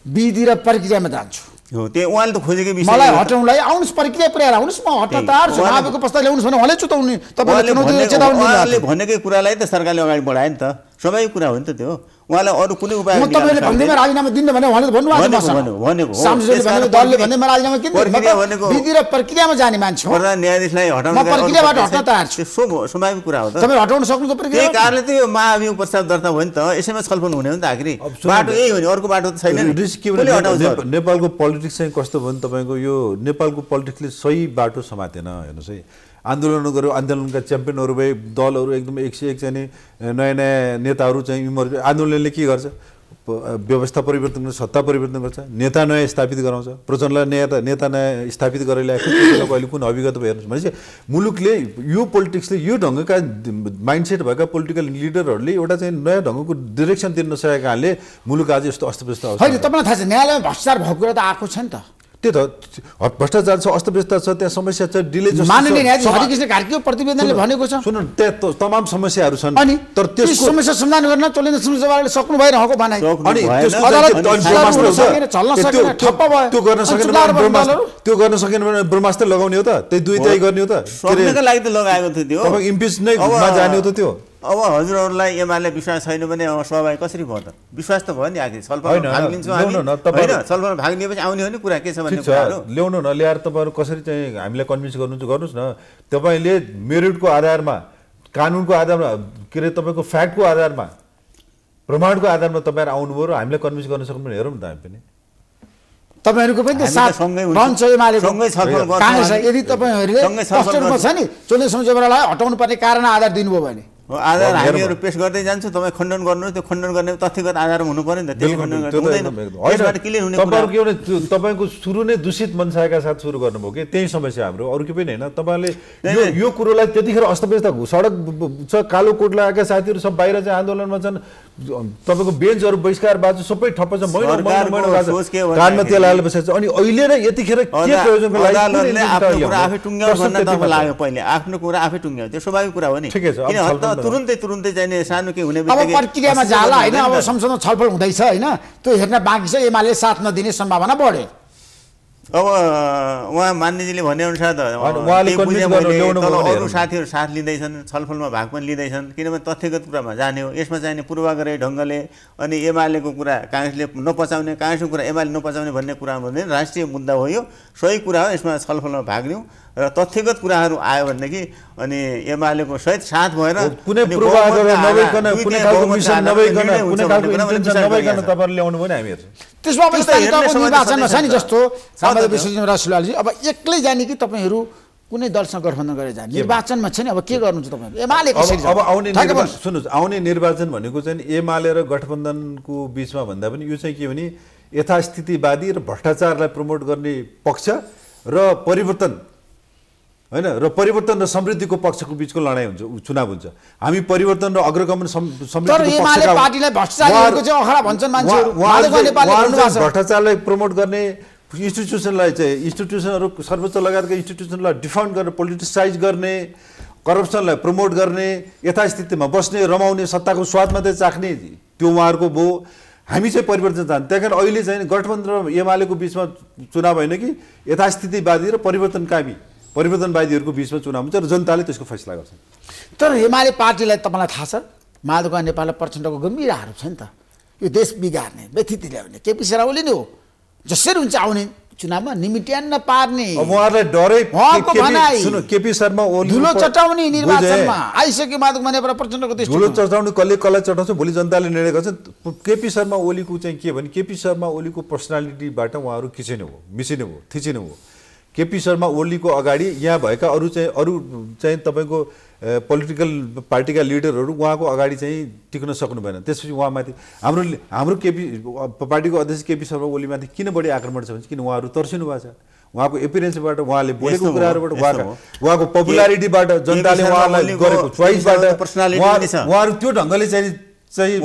विधि र प्रक्रियामा जान्छु। हो त्यो उहाँले त खोजेको विषय मलाई। हटाउनलाई आउनुहोस् प्रक्रिया पुऱ्याएर आउनुहोस् म त्यही, उहाँले- महाभियोगको प्रस्ताव ल्याउनुहोस् भने उहाँले चुताउने तपाईँले। भनेकै कुरालाई त सरकारले अगाडि बढायो नि त सबै कुरा हो नि त त्यो उहाँलाई अरू कुनै उपाय म तपाईँले निकाल्न भन्दैमा सक्दैन। राजीनामा दिनु भने उहाँले त भन्नुभएको छ भनेको, मसँग। भनेको, भनेको, हो। सांसदले त्यसकारण भनेको दलले प्रक्रिया- भन्दैमा राजीनामा किन दिनु? म प्रक्रिया त भनेको- विधि र प्रक्रियामा जाने मान्छे हो प्रधान न्यायाधीशलाई हटाउन स्वाभाविक कुरा हो त तपाईँ हटाउन सक्नुहुन्छ त्यही प्रक्रिया कारणले त यो महाभियोग प्रस्ताव दर्ता भयो नि त यसैमा छलफल हुने हो नि त आखिरी बाटो न। यही हो नि अर्को बाटो त छैन नि? नेपालको पोलिटिक्स चाहिँ कस्तो भयो भने तपाईँको यो नेपालको पोलिटिक्सले सही बाटो समातेन हेर्नुहोस् है आन्दोलन गर्यो आन्दोलनका च्याम्पियनहरू भए दलहरू एकदम एक सय एक चाहिँ नि नयाँ नयाँ नेताहरू चाहिँ इमर्ज आन्दोलनले के गर्छ? व्यवस्था परिवर्तन गर्छ सत्ता परिवर्तन गर्छ नेता नयाँ स्थापित गराउँछ प्रचण्डलाई नेता नेता नयाँ स्थापित गरेर ल्याएको अहिले कुन अभिज्ञता भयो हेर्नुहोस् भनेपछि मुलुकले यो पोलिटिक्सले यो ढङ्गका माइन्डसेट भएका पोलिटिकल लिडरहरूले एउटा चाहिँ नयाँ ढङ्गको डिरेक्सन दिन कारणले मुलुक आज यस्तो अस्तव्यस्त होइन तपाईँलाई थाहा छ न्यायालयमा भ्रष्टाचार भएको कुरा त आएको छ नि त। त्यो त भ्रष्टाचार छ अस्तव्यस्त छ त्यहाँ समस्या छ डिले। माननीय न्यायाधीश हरिकृष्ण कार्कीको प्रतिवेदनले भनेको छ। सुन्नु न, त्यहाँ त- तमाम समस्याहरू छन्। अनि तर ती त्यसको समस्या समाधान गर्न चलेन्द्र भइरहेको भनाइ। सक्नु भएन। चाहिँ त्यो अनि त्यो- सकेन, त्यो- ठप्प भयो। त्यो गर्न सकेन? त्यो गर्न सकेन भने ब्रह्मास्त्र लगाउने हो त। त्यही दुई त्याई गर्ने हो त। लागि त लगाएको थियो त्यो। इम्पिच नै जाने हो त त्यो। अब हजुरहरूलाई एमाले विश्वास छैन भने अब स्वाभाविक कसरी भयो त विश्वास त भयो नि आखिर छलफलमा होइन, भाग लिन्छौँ हामी। ल्याउनु न, तपाईँहरू- होइन छलफलमा भाग लिएपछि आउने हो नि कुरा के छ भन्ने कुराहरू? ल्याउनु न ल्याएर तपाईँहरू कसरी चाहिँ हामीलाई कन्भिन्स गर्नुहुन्छ गर्नुहोस् न। तपाईँले मेरिटको आधारमा कानुनको आधारमा के अरे तपाईँको फ्याक्टको आधारमा प्रमाणको आधारमा तपाईँहरू आउनुभयो र हामीलाई कन्भिन्स गर्न सक्नु भने हेरौँ न त हामी पनि। तपाईँहरूको पनि त साथ। रहन्छ छलफल काङ्ग्रेस। यदि तपाईँहरूले छलफल छ नि चोले हटाउनु पर्ने कारण आधार दिनुभयो भने। आधार हेरौँ। हामीहरू पेस गर्दै जान्छौँ तपाईँ खण्डन गर्नुहोस् त्यो खण्डन गर्ने तथ्यगत आधार हुनु पऱ्यो नि त। गर्नु तपाईँको सुरु नै दूषित मनसायका साथ सुरु गर्नुभयो कि? त्यही समस्या हाम्रो अरू केही पनि होइन। तपाईँले यो कुरोलाई त्यतिखेर अस्तव्यस्त सडक छ कालो कोट लगाएका साथीहरू सब बाहिर चाहिँ आन्दोलनमा छन्। तपाईँको बेन्चहरू बहिष्कार बाजु सबै ठप्प छ। के कानमा तेल हालेर बसेको छ। अनि अहिले नै यतिखेर के आफ्नो? कुरा आफै। लाग्यो पहिले। आफ्नो कुरा आफै टुङ्ग्याउ त्यो स्वाभाविक कुरा हो नि। ठिकै छ, तुरुन्तै तुरुन्तै चाहिने सानो के हुने अब प्रक्रियामा जाला होइन अब। संसदमा छलफल हुँदैछ होइन त्यो हेर्न बाँकी छ एमाले साथ नदिने सम्भावना बढ्यो अब उहाँ मान्यजीले भनेअनुसार अरू हेरौँ। साथीहरू साथ लिँदैछन् छलफलमा भाग पनि लिँदैछन् किनभने तथ्यगत कुरामा जाने हो यसमा चाहिने पूर्वाग्रही ढङ्गले अनि एमालेको कुरा काङ्ग्रेसले नपचाउने काङ्ग्रेसको कुरा एमाले नपचाउने भन्ने कुरा भने राष्ट्रिय मुद्दा हो यो सही कुरा हो यसमा छलफलमा भाग लिउँ। र तथ्यगत कुराहरू आयो भनेदेखि अनि एमालेको सहित साथ भएर कुनै त्यसमा अब निर्वाचनमा छ नि। जस्तो एक्लै जाने कि तपाईँहरू कुनै दलसँग गठबन्धन गरेर जाने? निर्वाचनमा छ नि अब के गर्नुहुन्छ तपाईँहरू? एमाले अब आउने। सुन्नुहोस् आउने निर्वाचन भनेको चाहिँ एमाले र गठबन्धनको बिचमा भन्दा पनि यो चाहिँ के भने यथास्थितिवादी र भ्रष्टाचारलाई प्रमोट गर्ने पक्ष र परिवर्तन होइन र परिवर्तन र समृद्धिको पक्षको बिचको लडाइँ हुन्छ चुनाव हुन्छ। हामी परिवर्तन र अग्रगमन। भ्रष्टाचारलाई प्रमोट गर्ने इन्स्टिट्युसनलाई चाहिँ इन्स्टिट्युसनहरू सर्वोच्च लगायतका इन्स्टिट्युसनलाई डिफाउन्ड गरेर पोलिटिसाइज गर्ने करप्सनलाई प्रमोट गर्ने यथास्थितिमा बस्ने रमाउने सत्ताको स्वाद मात्रै चाख्ने त्यो उहाँहरूको भयो हामी चाहिँ परिवर्तन चाहन्छौँ। त्यही कारण अहिले चाहिँ गठबन्धन र एमालेको बिचमा चुनाव होइन कि यथास्थितिवादी र परिवर्तनकामी परिवर्तनवादीहरूको बिचमा चुनाव हुन्छ र जनताले त्यसको फैसला गर्छ। तर एमाले पार्टीलाई तपाईँलाई थाहा छ माधवका नेपाललाई प्रचण्डको गम्भीर आरोप छ नि त। यो देश बिगार्ने व्यथिति ल्याउने केपी शर्मा ओली नै हो। जसरी हुन्छ आउने। चुनावमा निमिट्यान्न पार्ने। उहाँहरूलाई डरै उहाँको भनाइ। सुन्नु केपी शर्मा ओली धुलो चटाउने। निर्वाचनमा। आइसक्यो माधवका नेपाल प्रचण्डको देश धुलो चटाउने कसले कसलाई चटाउँछ? भोलि जनताले निर्णय गर्छ। केपी शर्मा ओलीको चाहिँ के भने केपी शर्मा ओलीको पर्सनालिटीबाट उहाँहरू खिचिनु हो मिसिनु हो थिचिनु हो केपी शर्मा ओलीको अगाडि यहाँ भएका अरू चाहिँ अरू चाहिँ तपाईँको पोलिटिकल पार्टीका लिडरहरू उहाँको अगाडि चाहिँ टिक्न सक्नु भएन त्यसपछि उहाँमाथि हाम्रो हाम्रो केपी पार्टीको अध्यक्ष केपी शर्मा ओलीमाथि किन बढी आक्रमण छ भने किन उहाँहरू तर्सिनु भएको छ उहाँको एपिरेन्सबाट उहाँले बोलेको कुराहरूबाट उहाँका। उहाँको पपुलारिटीबाट जनताले उहाँलाई गरेको चोइसबाट। उहाँहरू त्यो ढङ्गले चाहिँ चाहिँ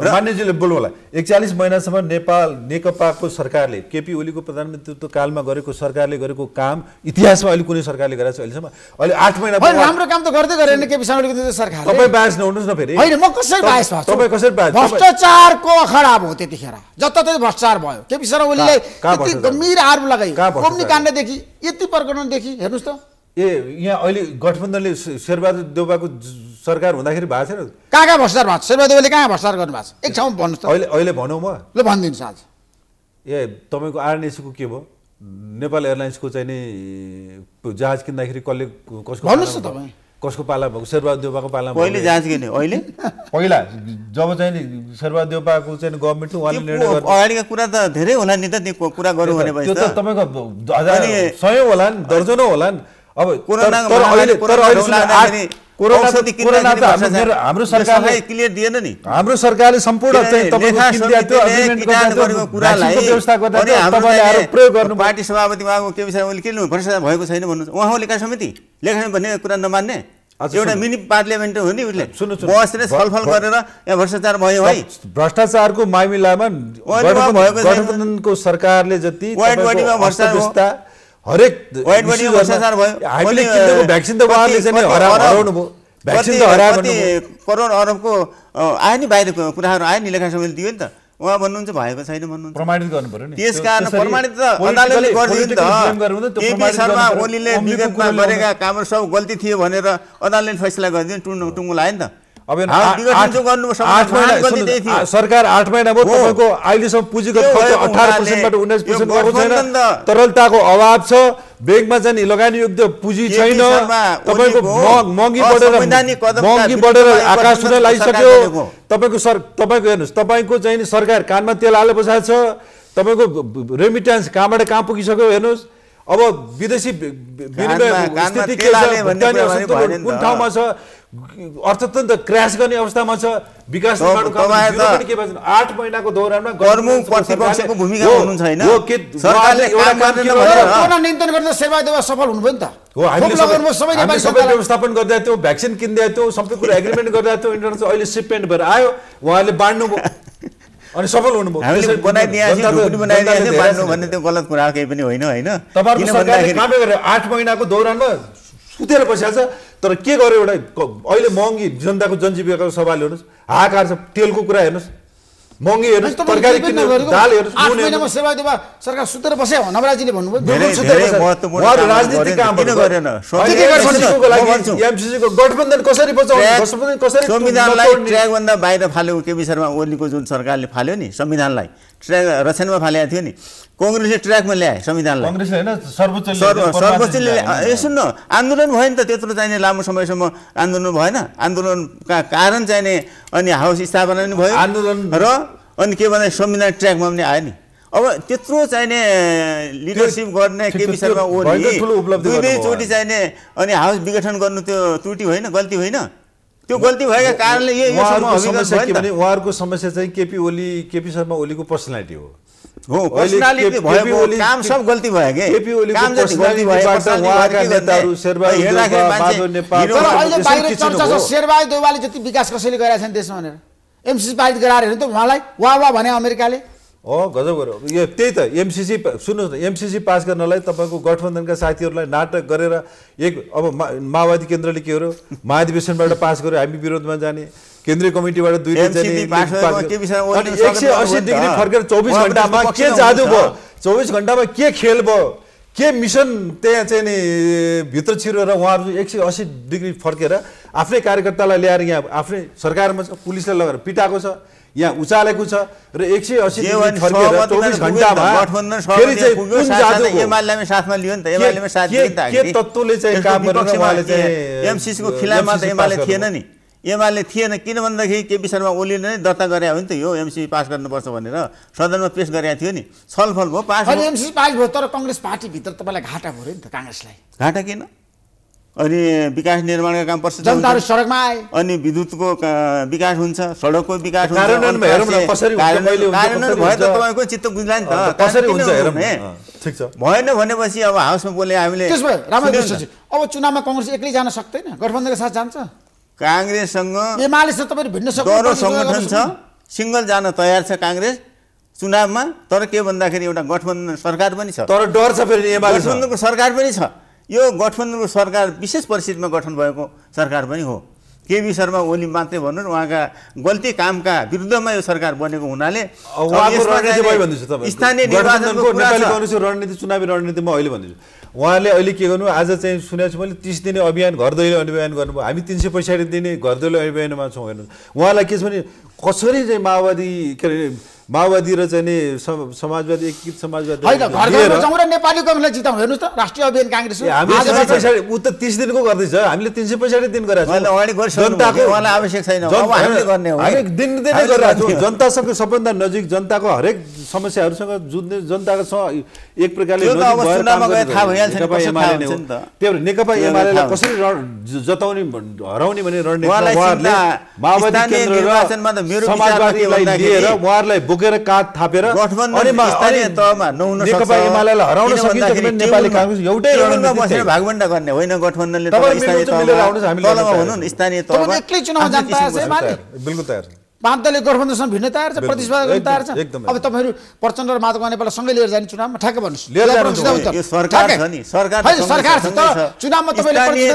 मान्यजीले बोल्नु होला। एकचालिस महिनासम्म नेपाल नेकपाको सरकारले केपी ओलीको प्रधानमन्त्रीत्व कालमा गरेको सरकारले गरेको काम इतिहासमा अहिले कुनै सरकारले गरेको छ अहिलेसम्म? अहिले आठ महिना राम्रो काम त गर्दै गरेन केपी शर्मा ओलीको सरकारले। तपाईँ बास नहुनुहोस् न फेरि। होइन म कसरी बायस भएको? तपाईँ कसरी भ्रष्टाचारको अखडा भयो त्यतिखेर। जताततै भ्रष्टाचार भयो। केपी शर्मा ओलीलाई? गम्भीर आरोप? कोम्नी काण्डदेखि यति प्रकरणदेखि हेर्नुहोस् त। ए यहाँ अहिले गठबन्धनले शेरबहादुर देउबाको सरकार हुँदाखेरि भएको छैन कहाँ कहाँ भ्रष्टाचार भएको छ? शेरबहादुरले कहाँ भ्रष्टाचार गर्नु भएको छ? एक ठाउँमा भन्नुहोस् त। अहिले अहिले भनौँ म। ल भनिदिनुहोस् आज। ए तपाईँको आरएनएसीको के भयो? नेपाल एयरलाइन्सको चाहिँ नि जहाज किन्दाखेरि कसले कसको भन्नुहोस् न तपाईँ। कसको पालामा भएको शेरबहादुर पालामा पहिले? जाँच गर्ने अहिले? पहिला जब चाहिँ नि शेरबहादुर देउबाको चाहिँ गभर्मेन्ट उहाँले निर्णय त्यो गर्नु अगाडिका कुरा त धेरै होला नि त त्यो कुरा गरौँ भने त्यो त तपाईँको हजार सयौँ होला नि दर्जनौँ होला नि। अब कोरोना हाम्रो सरकारले सफाइ क्लियर दिएन नि हाम्रो सरकारले सम्पूर्ण पार्टी सभापति उहाँको के विषय उसले के लिनु भ्रष्टाचार भएको छैन भन्नु उहाँ लेखा समिति लेखा समिति भन्ने कुरा नमान्ने एउटा। मिनी पार्लियामेन्ट हो नि उसले। बसेर छलफल गरेर यहाँ भ्रष्टाचार भयो है भ्रष्टाचारको मामिलामा। गठबन्धनको सरकारले जति हरेक भ्याक्सिन त उहाँले कति- चाहिँ नि कति हरा अरब- हराउनु भयो भ्याक्सिन त भन्नुभयो करोड अरबको आयो नि बाहिरको कुराहरू आयो नि लेखा समिति दियो नि त। उहाँ भन्नुहुन्छ भएको छैन भन्नुहुन्छ। प्रमाणित गर्नु पर्यो नि। त्यस त्यो- कारण प्रमाणित त अदालतले गरिदियो नि त। केपी शर्मा। ओलीले विगतमा कुरो गरेका। कामहरू सब गल्ती थियो भनेर अदालतले फैसला गरिदियो नि टुङ्गो टुङ्गो लाग्यो नि त। अब सरकार आठ महिना भयो। तपाईँको अहिलेसम्म पुँजीगत खर्च भएको अठार पर्सेन्टबाट उन्नाइस पर्सेन्ट गएको छैन। तरलताको अभाव छ ब्याङ्कमा चाहिँ लगानी योग्य पुँजी छैन। तपाईँको महँगी बढेर महँगी बढेर आकाश छुन लागिसक्यो तपाईँको सर तपाईँको हेर्नुहोस् तपाईँको चाहिँ नि सरकार कानमा तेल हालेर बसाएको छ। तपाईँको रेमिट्यान्स कहाँबाट कहाँ पुगिसक्यो हेर्नुहोस्। अब विदेशी विनिमय स्थिति के छ? कुन। ठाउँमा छ? अर्थतन्त्र क्रास गर्ने अवस्थामा छ विकास। आठ महिनाको दौरानमा नियन्त्रण शेरबहादुर देउवा सफल हुनुभयो नि त हो हामीले सबै। व्यवस्थापन गर्दै थियौँ भ्याक्सिन किन्दै थियौँ सबै कुरा एग्रिमेन्ट गर्दै थियौँ इन्टरनेट अहिले सिपमेन्ट भएर आयो उहाँले बाँड्नु भयो अनि सफल हुनुभयो। भन्ने त्यो गलत कुरा केही पनि होइन आठ महिनाको दौरानमा सुतेर बसिहाल्छ तर के गर्यो एउटा अहिले महँगी जनताको जनजीविकाको सवाल हेर्नुहोस् हाहाकार छ तेलको कुरा हेर्नुहोस् महँगी हेर्नुहोस् तरकारी किन्नु। दाल हेर्नुहोस् सरकार सुतेर बस्यो नवराजीले भन्नुभयो गरेन। कामहरू किन गरेन? एमसिसीको गठबन्धन कसरी बचाउने कसरी संविधानलाई? ट्र्याकभन्दा बाहिर फाल्यो केपी शर्मा ओलीको जुन सरकारले फाल्यो नि संविधानलाई ट्र्याक रचनामा फालेको थियो नि। कङ्ग्रेसले ट्र्याकमा ल्याए संविधानलाई। सर्वोच्चले। ए सुन्नु आन्दोलन भयो नि त त्यत्रो चाहिने लामो समयसम्म आन्दोलन भएन। आन्दोलनका कारण चाहिने अनि हाउस स्थापना पनि भयो। आन्दोलन- र अनि के भन्दा संविधान ट्र्याकमा पनि आयो नि। अब त्यत्रो चाहिने लिडरसिप गर्ने केपी शर्मा ओली दुईचोटि। चाहिने अनि हाउस विघटन गर्नु त्यो त्रुटि होइन गल्ती होइन? त्यो गल्ती भएका कारणले यो उहाँहरूको समस्या भयो के नि त। भने उहाँहरूको समस्या चाहिँ केपी ओली केपी शर्मा ओलीको पर्सनालिटी हो हो काम सब गल्ती भयो के केपी ओलीको पर्सनालिटीबाट उहाँका? नेताहरू शेरबहादुर नेपाल। शेरबहादुर देउवाले जति विकास कसैले गरेका छन् देशमा भनेर एमसिसी पारित गराएर हेर्नु त उहाँलाई वा वा भने अमेरिकाले हो गजब गऱ्यो यो त्यही त एमसिसी सुन्नुहोस् न एमसिसी पास गर्नलाई तपाईँको गठबन्धनका साथीहरूलाई नाटक गरेर एक अब मा- माओवादी केन्द्रले के गर्यो महाधिवेशनबाट पास गर्यो हामी विरोधमा जाने केन्द्रीय कमिटीबाट दुईले MCP जाने पास पास भएको गर्यो। के विषयमा ओलीले अनि स्वागत 180 गर्नुभयो नि डिग्री। फर्केर चौबिस घन्टामा के जादु। भयो चौबिस घन्टामा के खेल भयो के मिसन त्यहाँ चाहिँ नि भित्र छिरेर उहाँहरू एक सय अस्सी डिग्री फर्केर आफ्नै कार्यकर्तालाई ल्याएर यहाँ आफ्नै सरकारमा छ पुलिसले लगेर पिटाएको छ यहाँ उचालेको छ र एक सय आखिरी। तत्त्वले चाहिँ काम एमसिसीको त एमाले पास थिएन। नि एमाले थिएन किन भन्दाखेरि केपी शर्मा ओलीले नै दर्ता गरे हो नि त यो एमसिसी पास गर्नुपर्छ भनेर सदनमा पेस गरेका थियो नि छलफल भयो पास पारित भयो तर कङ्ग्रेस पार्टीभित्र तपाईँलाई घाटा भयो नि त काङ्ग्रेसलाई घाटा किन अनि विकास निर्माणका काम प्रसिद्ध जनताहरू। सडकमा आए। अनि विद्युतको विकास हुन्छ सडकको विकास हुन्छ भयो त। तपाईँको चित्त बुझ्ला नि त। कसरी हुन्छ ठिक छ। भएन भनेपछि अब हाउसमा बोले हामीले अब चुनावमा कङ्ग्रेस एक्लै जान सक्दैन? गठबन्धनका साथ जान्छ? काङ्ग्रेससँग एमालेसँग तपाईँले भिन्न सक्नु सङ्गठन छ सिङ्गल जान तयार छ काङ्ग्रेस चुनावमा तर के भन्दाखेरि एउटा गठबन्धन सरकार पनि छ। तर डर छ फेरि। गठबन्धनको सरकार पनि छ। यो गठबन्धनको सरकार विशेष परिस्थितिमा गठन भएको सरकार पनि हो। केबी शर्मा ओली मात्रै भन्नु उहाँका गल्ती कामका विरुद्धमा यो सरकार बनेको हुनाले स्थानीय निर्वाचनको रणनीति चुनावी रणनीति म अहिले भन्दैछु। उहाँले अहिले के गर्नु? आज चाहिँ सुनेको छु मैले तिस दिने अभियान घर दैलो अभियान गर्नुभयो। हामी तिन सय पैँसठी दिने घर दैलो अभियानमा छौँ हेर्नु। उहाँलाई के छ भने कसरी चाहिँ माओवादी के अरे माओवादी र चाहिँ नि सम- समाजवादी एकीकृत समाजवादी नेपाली कङ्ग्रेसलाई जिताउँ। हेर्नुहोस् त राष्ट्रिय अभियान काङ्ग्रेस पैँसठी ऊ त तिस दिनको गर्दैछ? हामीले तिन सय पैँसठी दिन गरेका छौँ। जनतासँग सबभन्दा नजिक जनताको हरेक समस्याहरूसँग जुझ्ने जनतासँग एक प्रकारले भएर नेकपा एमाले। त्यही नेकपा कसरी जताउने भन्- हराउने भन्ने रणनीतिमा उहाँलाई उहाँहरूले चिन्ता- माओवादी स्थानीय केन्द्र र निर्वाचनमा त मेरो विचार के समाजवादीलाई भन्दाखेरि लिएर उहाँहरूलाई बोकेर काँध थापेर नेकपा हराउन सकिन्छ भने नेपाली काङ्ग्रेस एउटै रणनीति बसेर। भागभण्डा गर्ने होइन गठबन्धनले स्थानीय तहमा हुनु स्थानीय बिल्कुल तयार छ। पाँच दलले गठबन्धनसँग भिड्न तयार छ प्रतिस्पर्धा गर्न तयार छ। अब तपाईँहरू प्रचण्ड र माधव नेपाललाई सँगै लिएर जाने चुनावमा ठ्याक्कै भन्नुहोस्। सरकार। छ तर। चुनावमा तपाईँले।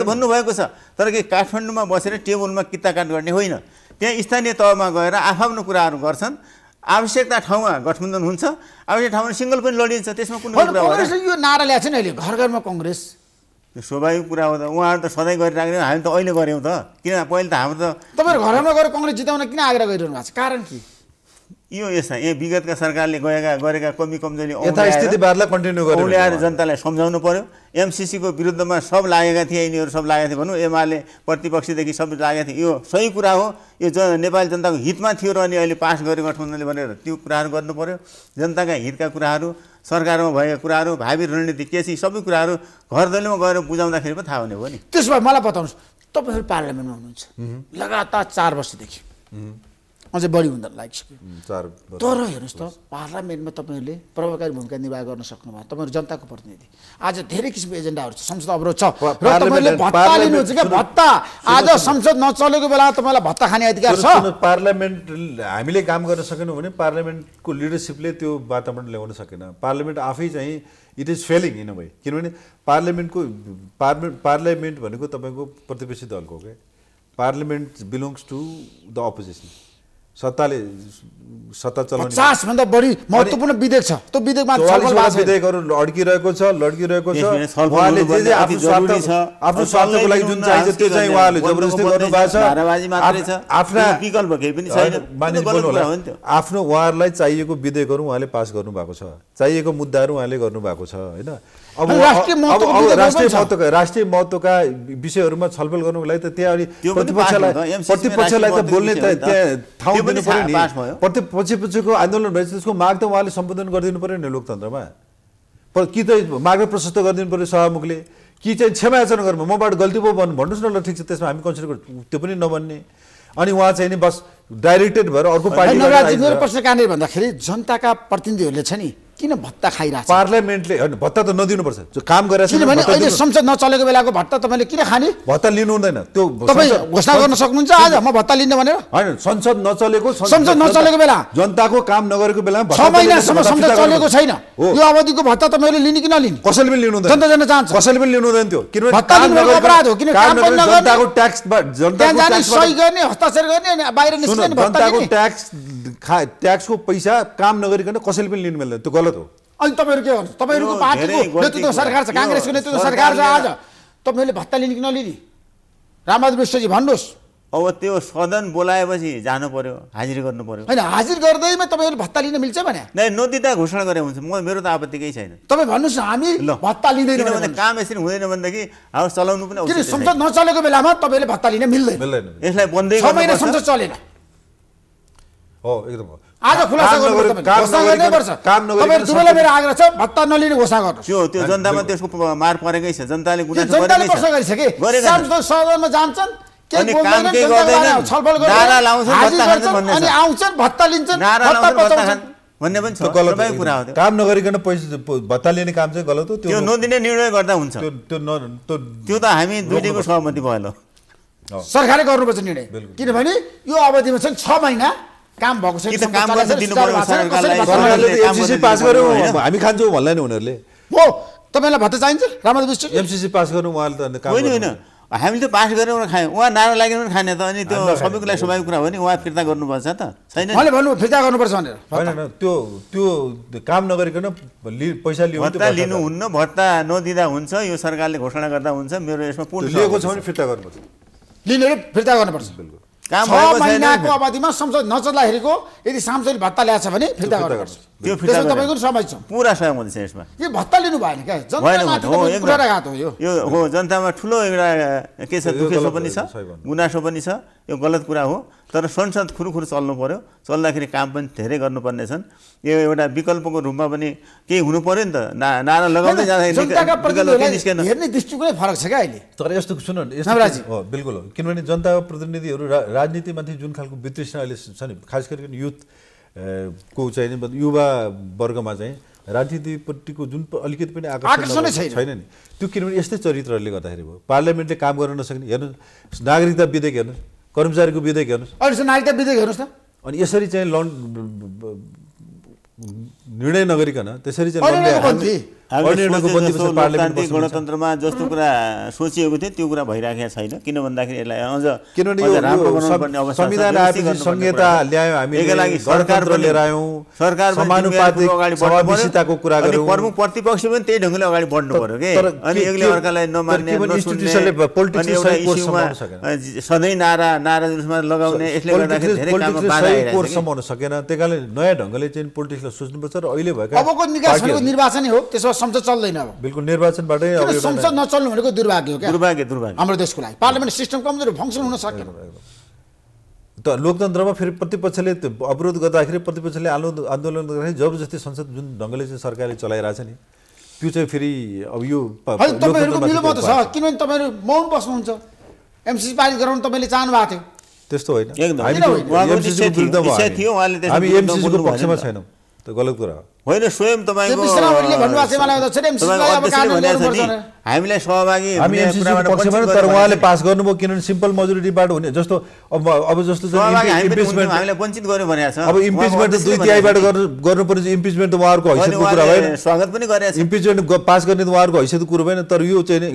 भन्नुभएको छ। तर कि काठमाडौँमा बसेर टेबलमा किताकाट गर्ने होइन। त्यहाँ स्थानीय तहमा गएर आफ्नो कुराहरू गर्छन्। आवश्यकता ठाउँमा गठबन्धन हुन्छ आवश्यक ठाउँमा सिङ्गल पनि लडिन्छ त्यसमा कुनै यो नारा ल्याएको छ नि अहिले? घर घरमा कङ्ग्रेस। त्यो स्वाभाविक कुरा हो त। उहाँहरू त सधैँ गरिराख्ने हामी त अहिले गऱ्यौँ त। किन? पहिले त हाम्रो त तपाईँहरू घर घरमा गएर कङ्ग्रेस जिताउन किन आग्रह गरिरहनु भएको छ? कारण के? यो यस्ता यहाँ विगतका सरकारले गएका गरेका कमी कमजोरी यथास्थितिवादलाई कन्टिन्यू गरेर औल्याएर जनतालाई सम्झाउनु पर्यो। एमसिसीको विरुद्धमा सब लागेका थिए यिनीहरू सब लागेका थिए भनौँ। एमाले प्रतिपक्षदेखि सब लागेका थिए। यो सही कुरा हो। यो ज नेपाली जनताको हितमा थियो र अनि अहिले पास गर्यो गठबन्धनले भनेर त्यो कुराहरू गर्नु पर्यो। जनताका हितका कुराहरू सरकारमा भएका कुराहरू भावी रणनीति के छ सबै कुराहरू घर दैलोमा गएर बुझाउँदाखेरि पो थाहा हुने हो नि। त्यसो भए मलाई बताउनुहोस् तपाईँहरू पार्लियामेन्टमा हुनुहुन्छ। लगातार चार वर्षदेखि। अझै बढी हुँदा लागिसक्यो। तर हेर्नुहोस् त पार्लियामेन्टमा तपाईँहरूले प्रभावकारी भूमिका निर्वाह गर्न सक्नुभयो। तपाईँहरू जनताको प्रतिनिधि। आज धेरै किसिमको एजेन्डाहरू छ संसद अवरोध छ। र तपाईँहरूले भत्ता लिनुहुन्छ क्या? भत्ता! आज संसद नचलेको बेला तपाईँलाई भत्ता खाने अधिकार छ। पार्लियामेन्ट हामीले काम गर्न सकेनौँ भने पार्लियामेन्टको लिडरसिपले त्यो वातावरण ल्याउन सकेन। पार्लियामेन्ट आफै चाहिँ it is failing in a way किनभने पार्लियामेन्टको पार्लियामेन्ट पार्लियामेन्ट भनेको तपाईँको प्रतिपक्षी दलको हो क्या। Parliament belongs to the opposition सत्ताले सत्ता चलाउने पचासभन्दा बढी महत्त्वपूर्ण विधेयक छ त्यो विधेयकमा। विधेयकहरू अड्किरहेको छ लड्किरहेको छ उहाँले जे जे आफ्नो स्वार्थ छ। आफ्नो स्वार्थको लागि जुन चाहिन्छ त्यो चाहिँ उहाँले जबरजस्ती गर्नुभएको छ। आफ्ना- विकल्प केही पनि छैन। आफ्नो उहाँहरूलाई चाहिएको विधेयकहरू उहाँले पास गर्नुभएको छ चाहिएको मुद्दाहरू उहाँले गर्नुभएको छ होइन अब राष्ट्रिय महत्त्वको राष्ट्रिय। महत्त्वका राष्ट्रिय महत्त्वका विषयहरूमा छलफल गर्नुको लागि त त्यहाँ अनि प्रतिपक्षलाई प्रतिपक्षलाई त बोल्ने त त्यहाँ। ठाउँ दिनु भयो। नि। प्रतिपक्षको आन्दोलन भएपछि त्यसको माग त उहाँले सम्बोधन गरिदिनु पर्यो नि लोकतन्त्रमा। पर कि त मागै प्रशस्त गरिदिनु पर्यो सभामुखले कि चाहिँ क्षमायाचना गर्नु? मबाट गल्ती पो भन्नु? भन्नुहोस् न ल ठिक छ त्यसमा हामी कन्सिडर गर्छौँ त्यो पनि नभन्ने। अनि उहाँ चाहिँ नि बस डाइरेक्टेड भएर अर्को पार्टी भन्दाखेरि जनताका प्रतिनिधिहरूले छ नि किन भत्ता खाइरहेको छ पार्लियामेन्टले होइन भत्ता त नदिनुपर्छ। जो काम गरेर किनभने अहिले संसद नचलेको बेलाको भत्ता तपाईँले किन खाने? भत्ता लिनु हुँदैन। त्यो तपाईँ घोषणा गर्न सक्नुहुन्छ? आज म भत्ता लिन्न भनेर? होइन संसद नचलेको संसद नचलेको बेला। जनताको काम नगरेको बेलामा छ महिनासम्म संसद चलेको। छैन। यो अवधिको भत्ता तपाईँले लिने कि नलिने? कसैले पनि लिनु हुँदैन जनता जान्न चाहन्छ। कसैले पनि लिनु हुँदैन त्यो। किनभने भत्ता लिनु अपराध हो, किन काम पनि नगर्ने। जनताको ट्याक्स जनताको जाने सही गर्ने हस्ताक्षर गर्ने अनि बाहिर निस्किने भत्ता जनताको लिने। ट्याक्स खा ट्याक्सको पैसा काम नगरिकन कसैले पनि लिनु मिल्दैन। त्यो गलत हो अनि तपाईँहरू के गर्नु तपाईँहरूको पार्टीको नेतृत्व कुरा। सरकार छ काङ्ग्रेसको नेतृत्व सरकार छ आज तपाईँहरूले भत्ता लिने कि नलिने रामबहादुर विष्टजी भन्नुहोस्। अब त्यो सदन बोलाएपछि जानु पर्यो हाजिरी गर्नु पर्यो। होइन हाजिर गर्दैमा तपाईँहरूले भत्ता लिन मिल्छ भने। नै नदिँदा घोषणा गरे हुन्छ। म मेरो त आपत्ति केही छैन। तपाईँ भन्नुहोस् न हामी ल। भत्ता लिँदैन भने काम यसरी हुँदैन भनेदेखि हाउस चलाउनु पनि किन। संसद नचलेको बेलामा तपाईँले भत्ता लिन मिल्दैन। मिल्दैन। यसलाई बन्दै महिना। संसद चलेन। हो एकदम हो। आज खुलासा काम गर्नु नगरे- पर्छ काम घोषणा नगरिकन- गर्नै पर्छ। काम नगरिकन तपाईँहरू दुवैलाई संसद- मेरो आग्रह छ भत्ता नलिने घोषणा गर्नुहोस्। त्यो त्यो जनतामा त्यसको मार परेकै छ। जनताले गुनासो गरिसके सदनमा जान्छन्। आउँछन् भत्ता लिन्छन् भन्ने पनि छ। गलत कुरा हो काम नगरिकन पैसा भत्ता लिने काम चाहिँ गलत हो त्यो त्यो नदिने निर्णय गर्दा हुन्छ। त्यो त हामी दुइटैको सहमति भयो ल सरकारले गर्नुपर्छ निर्णय। किनभने यो अवधिमा चाहिँ छ महिना काम भएको छैन? हामी खान्छौँ भन्ला नि उनीहरूले। हो तपाईँलाई भत्ता चाहिन्छ? रामद विष्ट एमसिसी पास गर्नु उहाँले त होइन होइन। हामीले त पास गऱ्यौँ र खायौँ। उहाँ नारा लागेर पनि खाने त अनि त्यो। सबैको लागि स्वाभाविक कुरा हो नि उहाँ फिर्ता गर्नुपर्छ त। छैन? उहाँले भन्नु फिर्ता गर्नुपर्छ भनेर। होइन त्यो त्यो काम नगरिकन पैसा त्यो भत्ता भत्ता लिनु हुन्न भत्ता नदिँदा हुन्छ यो सरकारले घोषणा गर्दा हुन्छ मेरो यसमा पूर्ण लिएको छ भने फिर्ता गर्नुपर्छ। लिनेहरू फिर्ता गर्नुपर्छ। काम छ महिनाको अवधिमा संसद नचल्दाखेरिको यदि सांसदले भत्ता ल्याएको छ भने फिर्ता गर्नुपर्छ त्यो फिर्ता। तपाईँको छ। पुरा सहमत छ यसमा। यो भत्ता लिनु भएन क्या? जनतामाथि हो यो। यो हो जनतामा ठुलो एउटा के छ दुखेसो पनि छ। गुनासो पनि छ यो गलत कुरा हो। तर संसद खुरुखुरु चल्नु पर्यो। चल्दाखेरि काम पनि धेरै गर्नुपर्ने छन्। यो एउटा विकल्पको रूपमा पनि केही हुनु पर्यो नि त। ना नारा लगाउँदै जाँदाखेरि हेर्ने दृष्टिकोणै फरक छ क्या अहिले? तर यस्तो सुन। हो बिल्कुल हो। किनभने जनताका प्रतिनिधिहरू राजनीतिमाथि जुन खालको वितृष्णा अहिले छ नि खास गरिकन युथ को चाहिँ नि युवा वर्गमा चाहिँ राजनीतिपट्टिको जुन अलिकति पनि आकर्षण छैन। छैन नि। त्यो किनभने यस्तै चरित्रहरूले गर्दाखेरि भयो। पार्लियामेन्टले काम गर्न नसक्ने हेर्नुहोस् नागरिकता विधेयक हेर्नुहोस् कर्मचारीको विधेयक हेर्नुहोस्। अहिले नागरिकता विधेयक हेर्नुहोस् न अनि यसरी चाहिँ लन निर्णय नगरिकन त्यसरी चाहिँ गणतन्त्रमा जस्तो कुरा सोचिएको थियो त्यो कुरा भइराखेको छैन। किन भन्दाखेरि यसलाई अझ किनभने संविधान आएपछि संहिता। ल्यायौँ लागि सरकार लिएर आयौँ, कुरा गरौँ। प्रमुख प्रतिपक्ष पनि त्यही ढङ्गले अगाडि बढ्नु पर्यो के? अनि के- एकले अर्कालाई नमान्ने सधैँ नारा नारा जुलुसमा लगाउने यसले गर्दाखेरि धेरै काममा बाधा सकेन। त्यही कारणले नयाँ ढङ्गले चाहिँ पोलिटिक्सलाई सोच्नुपर्छ। र अहिले भएका अबको निकास भनेको निर्वाचनै हो त्यसमा संसद चल्दैन अब। बिल्कुल निर्वाचनबाटै संसद नचल्नु भनेको दुर्भाग्य हो क्या? दुर्भाग्य दुर्भाग्य। हाम्रो देशको लागि। पार्लियामेन्ट सिस्टम कमजोर फङ्सन हुन सकेन त लोकतन्त्रमा फेरि प्रतिपक्षले त्यो अवरोध गर्दाखेरि प्रतिपक्षले आन्दोलन आन्दोलन गर्दाखेरि जबरजस्ती संसद जुन ढङ्गले चाहिँ सरकारले चलाइरहेछ नि त्यो चाहिँ फेरि अब यो तपाईँहरूको लोकतन्त्रमाथि मिलो मत छ। किनभने तपाईँहरू मौन बस्नुहुन्छ। एमसिसी पारित गराउनु तपाईँले चाहनु भएको थियो त्यस्तो होइन। हामी एमसिसीको पक्षमा भएन नि त। गलत कुरा हो होइन स्वयं तपाईँको। हामीलाई सहभागी तर उहाँले पास गर्नुभयो किनभने सिम्पल मेजोरिटीबाट हुने जस्तो अब अब जस्तो वञ्चित गर्यो भनेको छ। अब इम्पिचमेन्ट दुई तिहाईबाट गर्नुपर्ने इम्पिचमेन्ट त उहाँहरूको हैसियतको कुरा होइन स्वागत पनि गरेको छ। इम्पिचमेन्ट पास गर्ने त उहाँहरूको हैसियतको कुरो भएन तर यो चाहिँ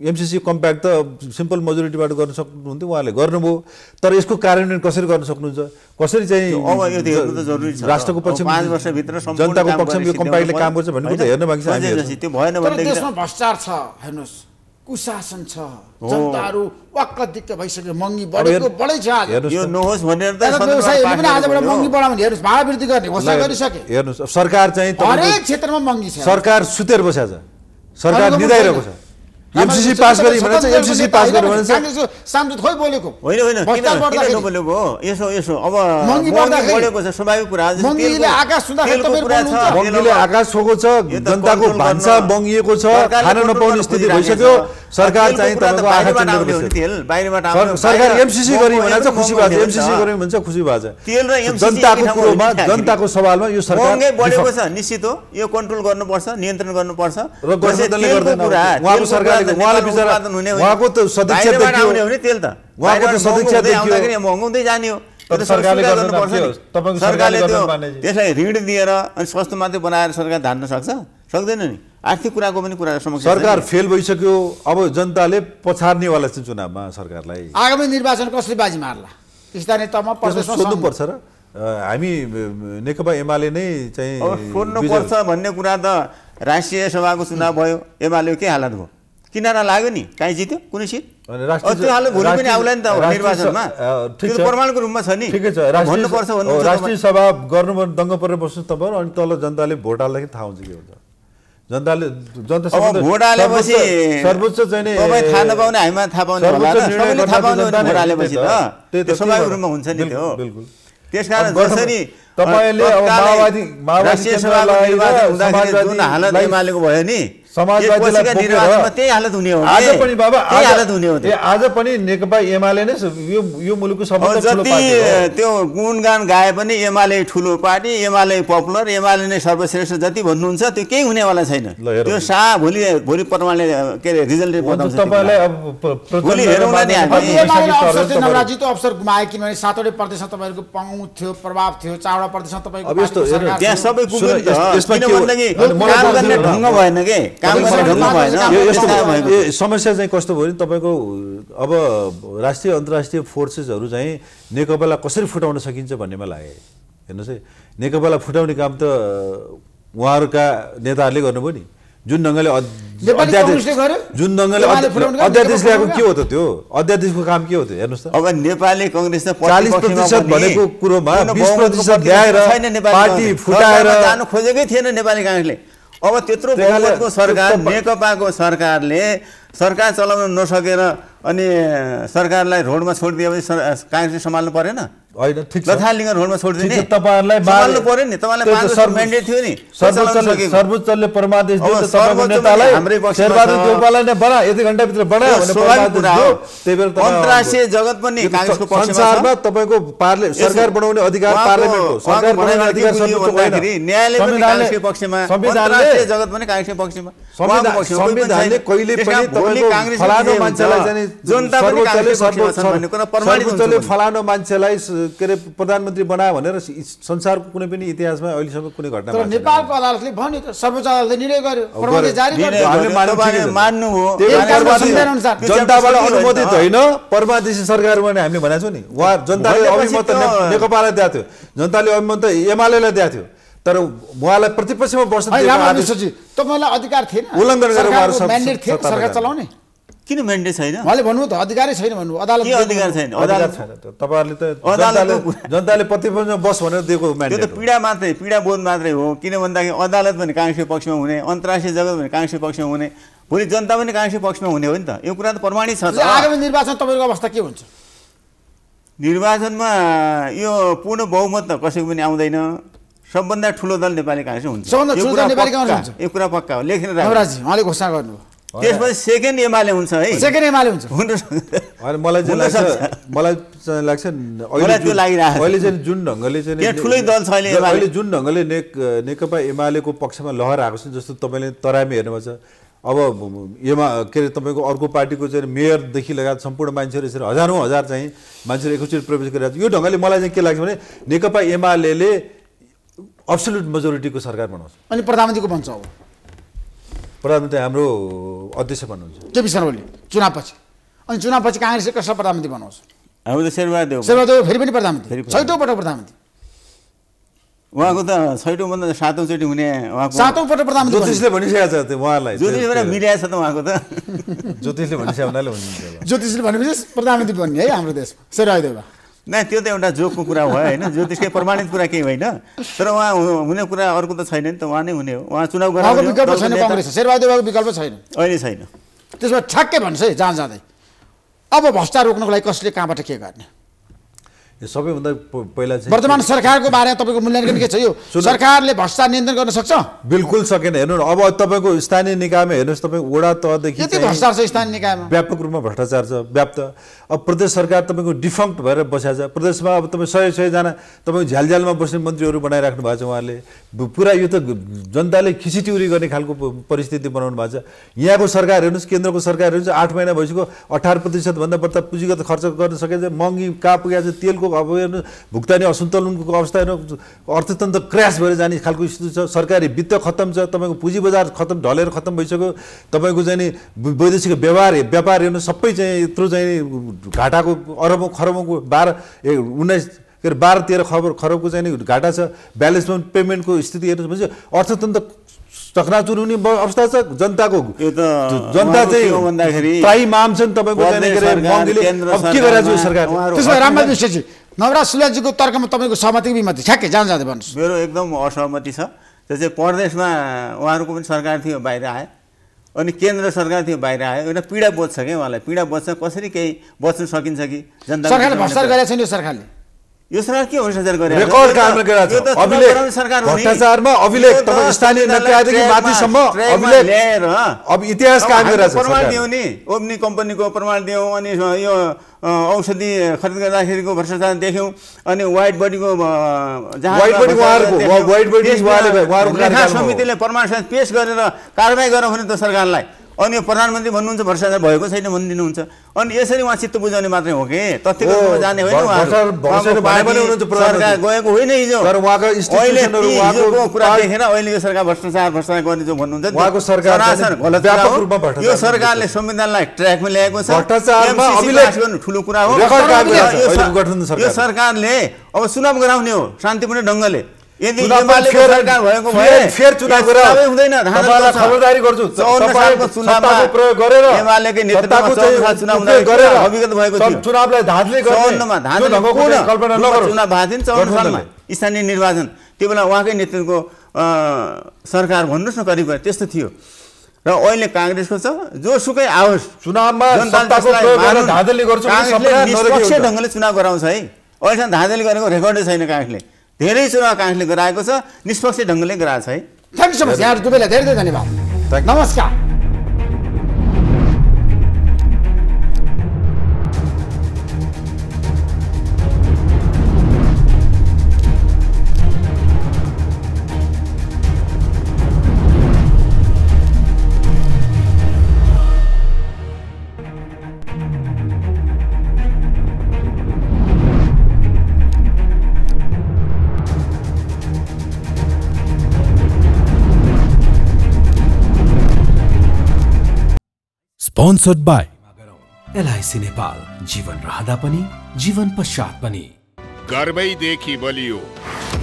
एमसिसी कम्प्याक्ट त सिम्पल मेजोरिटीबाट गर्न सक्नुहुन्थ्यो उहाँले गर्नुभयो। तर यसको कार्यान्वयन कसरी गर्न सक्नुहुन्छ? कसरी चाहिँ अब यो त हेर्नु त जरुरी छ। राष्ट्रको अब पक्षमा पाँच वर्षभित्र जनताको पक्षमा यो सिद्ध्याउनु काम गर्छ भन्ने कुरा? हेर्न बाँकी छ हामी। त्यो भएन देशमा भ्रष्टाचार छ हेर्नुहोस् कुशासन छ जनताहरू वाक्क दिक्क भइसक्यो महँगी बढेको बढै छ यो। नहोस् भनेर त पनि आजबाट गर्नु महँगी। बढायो भने हेर्नुहोस् भाडा वृद्धि गर्ने घोषणा गरिसके हेर्नुहोस् सरकार चाहिँ हरेक क्षेत्रमा महँगी छ सरकार सुतेर बसेको छ सरकार निधाइरहेको छ। एमसिसी पास गऱ्यो भने चाहिँ एमसिसी पास गऱ्यो भने चाहिँ सांसद खोइ बोलेको होइन होइन किन। नबोलेको हो यसो यसो अब महँगी बढेको छ स्वाभाविक कुरा महँगीले आकाश छ। तेल महँगीले आकाश छोएको छ जनताको कन्ट्रोल भान्सा गर्न- बङ्गिएको छ खान नपाउने स्थिति भइसक्यो छ। सरकार चाहिँ तपाईँको आँखा बाहिरबाट चिम्लेर आउने हो नि बस्यो। तेल, बाहिरबाट सर- आउने हो। सरकार एमसिसी गर्यो भने चाहिँ खुसी भएको छ एमसिसी छ। गर्यो भने चाहिँ खुसी भएको छ र MCC जनताको कुरोमा जनताको सवालमा यो सरकार बढेको। छ निश्चित हो यो कन्ट्रोल गर्नुपर्छ नियन्त्रण गर्नुपर्छ र गर्दैन कुरा, उहाँको तेलको सरकारले कुरा त उहाँले बिचरा। उहाँको त सदिच्छा देखियो। आउने हो नि तेल त उहाँको त सदिच्छा महँगो हुँदै देखियो। आउँदाखेरि यहाँ महँगो हुँदै जाने हो त्यो त सरकारले गर्नुपर्छ नि। सरकारले त्यो। त्यसलाई ऋण दिएर अनि सस्तो मात्रै बनाएर सरकार धान्न सक्छ सक्दैन नि आर्थिक कुराको पनि कुरा समस्या सरकार। फेल भइसक्यो अब जनताले पछार्नेवाला छ चुनावमा सरकारलाई आगामी निर्वाचन कसले बाजी मार्ला स्थानीय तहमा सोध्नुपर्छ र अ, हामी नेकपा एमाले नै चाहिँ अब सोध्नु विजय- पर्छ भन्ने कुरा त राष्ट्रिय सभाको चुनाव भयो एमाले के हालत भयो किनारा लाग्यो नि काहीँ जित्यो कुनै सिट? त्यो हालत भोलि पनि आउला नि त निर्वाचनमा। त्यो प्रमाणको रूपमा छ नि। ठिकै छ। भन्नुपर्छ राष्ट्रिय सभा गर्नु दङ्ग परेर बस्नु तपाईँ अनि तल जनताले भोट हाल्दाखेरि थाहा हुन्छ के हुन्छ। जनताले जनता भोट हालेपछि सर्वोच्च चाहिँ तपाईँ थाहा नपाउने हामीमा थाहा पाउने होला सबैले थाहा पाउने भोट हालेपछि त। त्यो स्वाभाविक। रूपमा हुन्छ नि त्यो। बिल्कुल, त्यसकारण जसरी तपाईँले माओवादी- माओवादी सभाको निर्वाचन हुँदाखेरि जुन हालत एमालेको भयो नि समाजवादीलाई त्यसपछिका बोकेर- निर्वाचनमा त्यही हालत हुने हो आज? पनि बाबा त्यही आज- हालत हुने हो ए, त्यो आज पनि नेकपा एमाले नै यो यो मुलुकको जति पार्टी हो। त्यो गुणगान गाए पनि एमाले ठुलो पार्टी एमाले पपुलर एमाले नै सर्वश्रेष्ठ जति भन्नुहुन्छ त्यो केही हुनेवाला छैन। त्यो सा भोलि भोलि प्रमाणले के अरे रिजल्टले हुन्छ, बताउँछ त्यो तपाईँलाई कुरा। अब प्र- प्रचण्ड भोलि र हेरौँला नि हामी। माधव अनि एमाले सकित अवसर गुमायो किनभने सातवटै प्रदेशमा तपाईँहरूको पहुँच थियो प्रभाव थियो चारवटा प्रदेशमा तपाईँको त्यहाँ। सबै सुन, पुग्यो नि त यस- यसमा किन के हो- भनेदेखि अनि मलाई काम गर्ने। ढङ्ग भएन के समस्या चाहिँ कस्तो भयो भने तपाईँको अब राष्ट्रिय अन्तर्राष्ट्रिय फोर्सेसहरू चाहिँ नेकपालाई कसरी फुटाउन सकिन्छ भन्नेमा लागे। हेर्नुहोस् है नेकपालाई फुटाउने काम त उहाँहरूका नेताहरूले गर्नुभयो नि। जुन ढङ्गले? जुन ढङ्गले अध्यादेश ल्याएको के हो त त्यो? अध्यादेशको काम के हो त हेर्नुहोस् त। अब नेपाली कङ्ग्रेस त 40 प्रतिशत भनेको कुरोमा 20 प्रतिशत ल्याएर पार्टी फुटाएर- जानु खोजेकै थिएन नेपाली काङ्ग्रेसले। अब त्यत्रो बहुमतको सरकार नेकपाको सरकारले सरकार चलाउन नसकेर अनि सरकारलाई रोडमा छोडिदिएपछि सर- काङ्ग्रेसले सम्हाल्नु परेन? होइन लथालिङ्ग रोडमा छोडिदिने? तपाईँहरूलाई सम्हाल्नु पर्यो नि तपाईँलाई पाँच वर्ष म्यान्डेट थियो नि सर्वोच्चले। सर्वोच्चले परमादेश दियो तपाईँको नेतालाई हाम्रै शेरबहादुर। देउपालाई नै बना यति घन्टाभित्र बना स्वाभाविक कुरा हो। त्यही भएर अन्तर्राष्ट्रिय जगत पनि काङ्ग्रेसको पक्षमा तपाईँको पार्ले सरकार बनाउने अधिकार पार्लियामेन्टको सरकार बनाउने अधिकार सर्वोच्चको होइन। न्यायालय पनि काङ्ग्रेसकै पक्षमा संविधानले अन्तर्राष्ट्रिय जगत पनि काङ्ग्रेसकै पक्षमा संविधानले। कहिले पनि फलानु मान्छेलाई। चाहिँ सर्वोच्चले। फलानु मान्छेलाई के अरे प्रधानमन्त्री बनायो भनेर संसारको कुनै पनि इतिहासमा अहिलेसम्म कुनै घटना तर भएको छैन। नेपालको अदालतले भन्यो त सर्वोच्च अदालतले निर्णय गर्यो। जारी। मान्नु हो जनताबाट अनुमोदित होइन? परमादेशी सरकार भने हामीले भनेको छौँ नि उहाँ जनताले अभिमत नेकपालाई दिएको थियो जनताले अभिमत एमालेलाई दिएको थियो तर उहाँलाई प्रतिपक्षमा बस्न तपाईँलाई अधिकार थिएन। उल्लङ्घन गरेर म्यान्डेट सरकार। चलाउने। किन म्यान्डेट छैन? उहाँले भन्नु त अधिकारै छैन भन्नु अदालत अधिकार छैन? अधिकार अदालत छैन त। तपाईँहरूले त अदालतको जनताले प्रतिपक्षमा बस भनेर दिएको त्यो त म्यान्डेट हो। पीडा मात्रै पीडा बोध मात्रै हो। किन भन्दाखेरि अदालत पनि काङ्ग्रेसको पक्षमा हुने अन्तर्राष्ट्रिय जगत पनि काङ्ग्रेसको पक्षमा हुने भोलि जनता पनि काङ्ग्रेसको पक्षमा हुने हो नि त। यो कुरा त प्रमाणित छ त। आगामी निर्वाचन तपाईँको अवस्था के हुन्छ? निर्वाचनमा यो पूर्ण बहुमत त कसैको पनि आउँदैन। सबभन्दा ठुलो दल नेपाली काङ्ग्रेस हुन्छ। यो कुरा दल नेपाली पक्का, हो। लेखेर उहाँले घोषणा गर्नु त्यसपछि सेकेन्ड एमाले हुन्छ है। सेकेन्ड एमाले हुन्छ। मलाई चाहिँ लाग्छ। मलाई चाहिँ लाग्छ अहिले चाहिँ जुन ढङ्गले चाहिँ ठुलै दल छ अहिले एमाले। अहिले जुन ढङ्गले नेक नेकपा एमालेको पक्षमा लहर आएको छ जस्तो तपाईँले तराईमा हेर्नुभएको छ। अब एमा के अरे तपाईँको अर्को पार्टीको चाहिँ मेयरदेखि लगायत सम्पूर्ण मान्छेहरू यसरी हजारौँ हजार चाहिँ मान्छेहरू एकैचोटि प्रवेश गरिरहेको छ। यो ढङ्गले मलाई चाहिँ के लाग्छ भने नेकपा एमाले अब्सोल्युट मेजोरिटीको सरकार बनाउँछ। अनि प्रधानमन्त्रीको बन्छ अब प्रधानमन्त्री हाम्रो अध्यक्ष भन्नुहुन्छ केपी शर्माले चुनावपछि। अनि चुनावपछि काङ्ग्रेसले कसलाई प्रधानमन्त्री बनाउँछ? हाम्रो त शेरबहादुर। देव शेरबहादुर फेरि पनि प्रधानमन्त्री। फेरि छैटौँ पटक प्रधानमन्त्री। उहाँको त छैटौँभन्दा सातौँचोटि हुने उहाँको सातौँ पटक प्रधानमन्त्री। ज्योतिषले भनिसकेको छ त्यो उहाँलाई। ज्योतिषबाट मिलाएको छ त उहाँको त। ज्योतिषले भनिसके हुनाले। ज्योतिषले भनेपछि प्रधानमन्त्री बन्ने है हाम्रो देशमा। शेरबहादेवा न त्यो त एउटा जोकको कुरा भयो होइन? ज्योतिषकै प्रमाणित कुरा केही होइन। तर उहाँ हुने कुरा अर्को त छैन नि त उहाँ नै हुने हो। उहाँ चुनाव हो, विकल्प छैन। कङ्ग्रेस विकल्प छैन। अहिले छैन। त्यसमा ठ्याक्कै भन्छ है जहाँ जाँदै। अब भ्रष्टा रोक्नको लागि कसले कहाँबाट के गर्ने? सबैभन्दा पहिला चाहिँ वर्तमान सरकारको बारेमा तपाईँको मूल्याङ्कन के छ? यो सरकारले भ्रष्टा नियन्त्रण गर्न सक्छ? बिल्कुल सकेन। हेर्नु न अब तपाईँको स्थानीय निकायमा हेर्नुहोस् तपाईँ वडा तहदेखि भ्रष्टाचार छ स्थानीय निकायमा। व्यापक रूपमा भ्रष्टाचार छ व्याप्त। अब प्रदेश सरकार तपाईँको डिफङ्क्ट भएर बसेको छ। प्रदेशमा अब तपाईँ सय सयजना तपाईँको झ्यालझ्यालमा बस्ने मन्त्रीहरू बनाइराख्नु भएको छ उहाँले। पुरा यो त जनताले खिचिटिउरी गर्ने खालको परिस्थिति बनाउनु भएको छ। यहाँको सरकार हेर्नुहोस् केन्द्रको सरकार हेर्नुहोस् आठ महिना भइसक्यो अठार प्रतिशतभन्दा बढ्ता पुँजीगत खर्च गर्न सकेको छ महँगी कहाँ पुगेको छ तेलको अब हेर्नु भुक्तानी असन्तुलनको अवस्था हेर्नु अर्थतन्त्र क्रास भएर जाने खालको स्थिति छ। सरकारी वित्त खत्तम छ तपाईँको पुँजी बजार खत्तम ढलेर खत्तम भइसक्यो। तपाईँको चाहिँ वैदेशिक व्यवहार व्यवहार हेर्नु सबै चाहिँ यत्रो चाहिँ घाटाको अरबौँ खरबौँको बाह्र ए उन्नाइस के अरे बाह्र तेह्र खबर खरबको चाहिँ घाटा छ। ब्यालेन्समा पेमेन्टको स्थिति हेर्नुहोस् भने अर्थतन्त्र चकनाचुर हुने अवस्था छ जनताको यो त जनता चाहिँ भन्दाखेरि त्राही माम छ नि तपाईँको के सरकार, छ रामबहादुर नवराज सुल्याजीको तर्कमा तपाईँको सहमति विमति ठ्याक्कै जान जाँदै भन्नुहोस्। मेरो एकदम असहमति छ। त्यो चाहिँ प्रदेशमा उहाँहरूको पनि सरकार थियो बाहिर आयो अनि केन्द्र सरकार थियो बाहिर आयो एउटा पीडा बोध छ क्या उहाँलाई। पीडा बोध छ कसरी केही बच्न सकिन्छ कि? जनता सरकारले भ्रष्टाचार गरेको छैन यो सरकारले। यो सरकार के भ्रष्टाचार गरे रेकर्ड कामले गरेको छ। अभिलेख, भ्रष्टाचारमा अभिलेख, तपाईँ स्थानीय निकायदेखि माथिसम्म अभिलेख, ल्याएर अब इतिहास गरेको छ प्रमाण। दियौँ नि ओम्नी कम्पनीको प्रमाण दियौँ अनि यो औषधि खरिद गर्दाखेरिको भ्रष्टाचार देख्यौँ अनि व्हाइट बडीको अ, जहाजमा White body भ्रष्टाचार उहाँहरूको, देख्यौँ। white body त्यसमा उहाँले- उहाँहरूको लेखा कार्यकालमा हो। समितिले प्रमाणसहित पेश गरेर कारवाही गर भने त सरकारलाई अनि यो प्रधानमन्त्री भन्नुहुन्छ भ्रष्टाचार भएको छैन भनिदिनुहुन्छ। अनि यसरी उहाँ चित्त बुझाउने मात्रै हो कि? रूपमा जाने होइन। सरकार गएको होइन हिजो। कुरा देखेर अहिले यो सरकार भ्रष्टाचार भ्रष्टाचार गर्ने जो भन्नुहुन्छ यो सरकारले संविधानलाई ट्र्याकमा ल्याएको छ। ठुलो कुरा हो। यो। सरकारले अब चुनाव गराउने हो शान्तिपूर्ण ढङ्गले। यदि भएको भए फेर- चुनाव गरेर हुँदैन। खबरदारी गर्छु। प्रयोग गरेर एमालेकै नेतृत्वमा चुनाव गरेर भएको थियो। चुनावलाई धाँधली चौन्नमा धाँधली कल्पना चुनाव भएको थियो चौन्न सालमा। स्थानीय निर्वाचन। त्यो बेला उहाँकै नेतृत्वको सरकार भन्नुहोस् न करिब करिब त्यस्तो थियो। र अहिले काङ्ग्रेसको छ जोसुकै आओस्। चुनावमा निष्पक्ष। ढङ्गले चुनाव गराउँछ है। अहिलेसम्म धाँधली गरेको रेकर्डै छैन काङ्ग्रेसले। धेरै चुनाव काङ्ग्रेसले गराएको छ निष्पक्ष ढङ्गले गराएको छ है। Thank you so much. यहाँहरू दुवैलाई धेरै धेरै धन्यवाद. नमस्कार। Sponsored by एलआइसी नेपाल जीवन रहँदा पनि जीवन पश्चात पनि गर्वैदेखि बलियो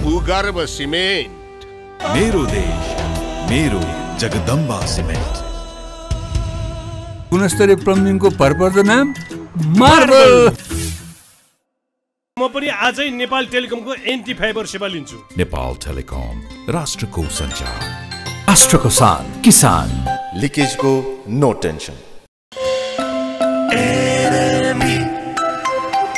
भूगर्भ सिमेन्ट मेरो देश मेरो जगदम्बा सिमेन्ट गुणस्तरीय प्लम्बिङको भरपर्दो नाम मार्बल म पनि आजै नेपाल टेलिकमको एन्टी फाइबर सेवा लिन्छु। नेपाल टेलिकम राष्ट्रको सञ्चार। राष्ट्रको सान किसान। लिकेजको नो टेन्सन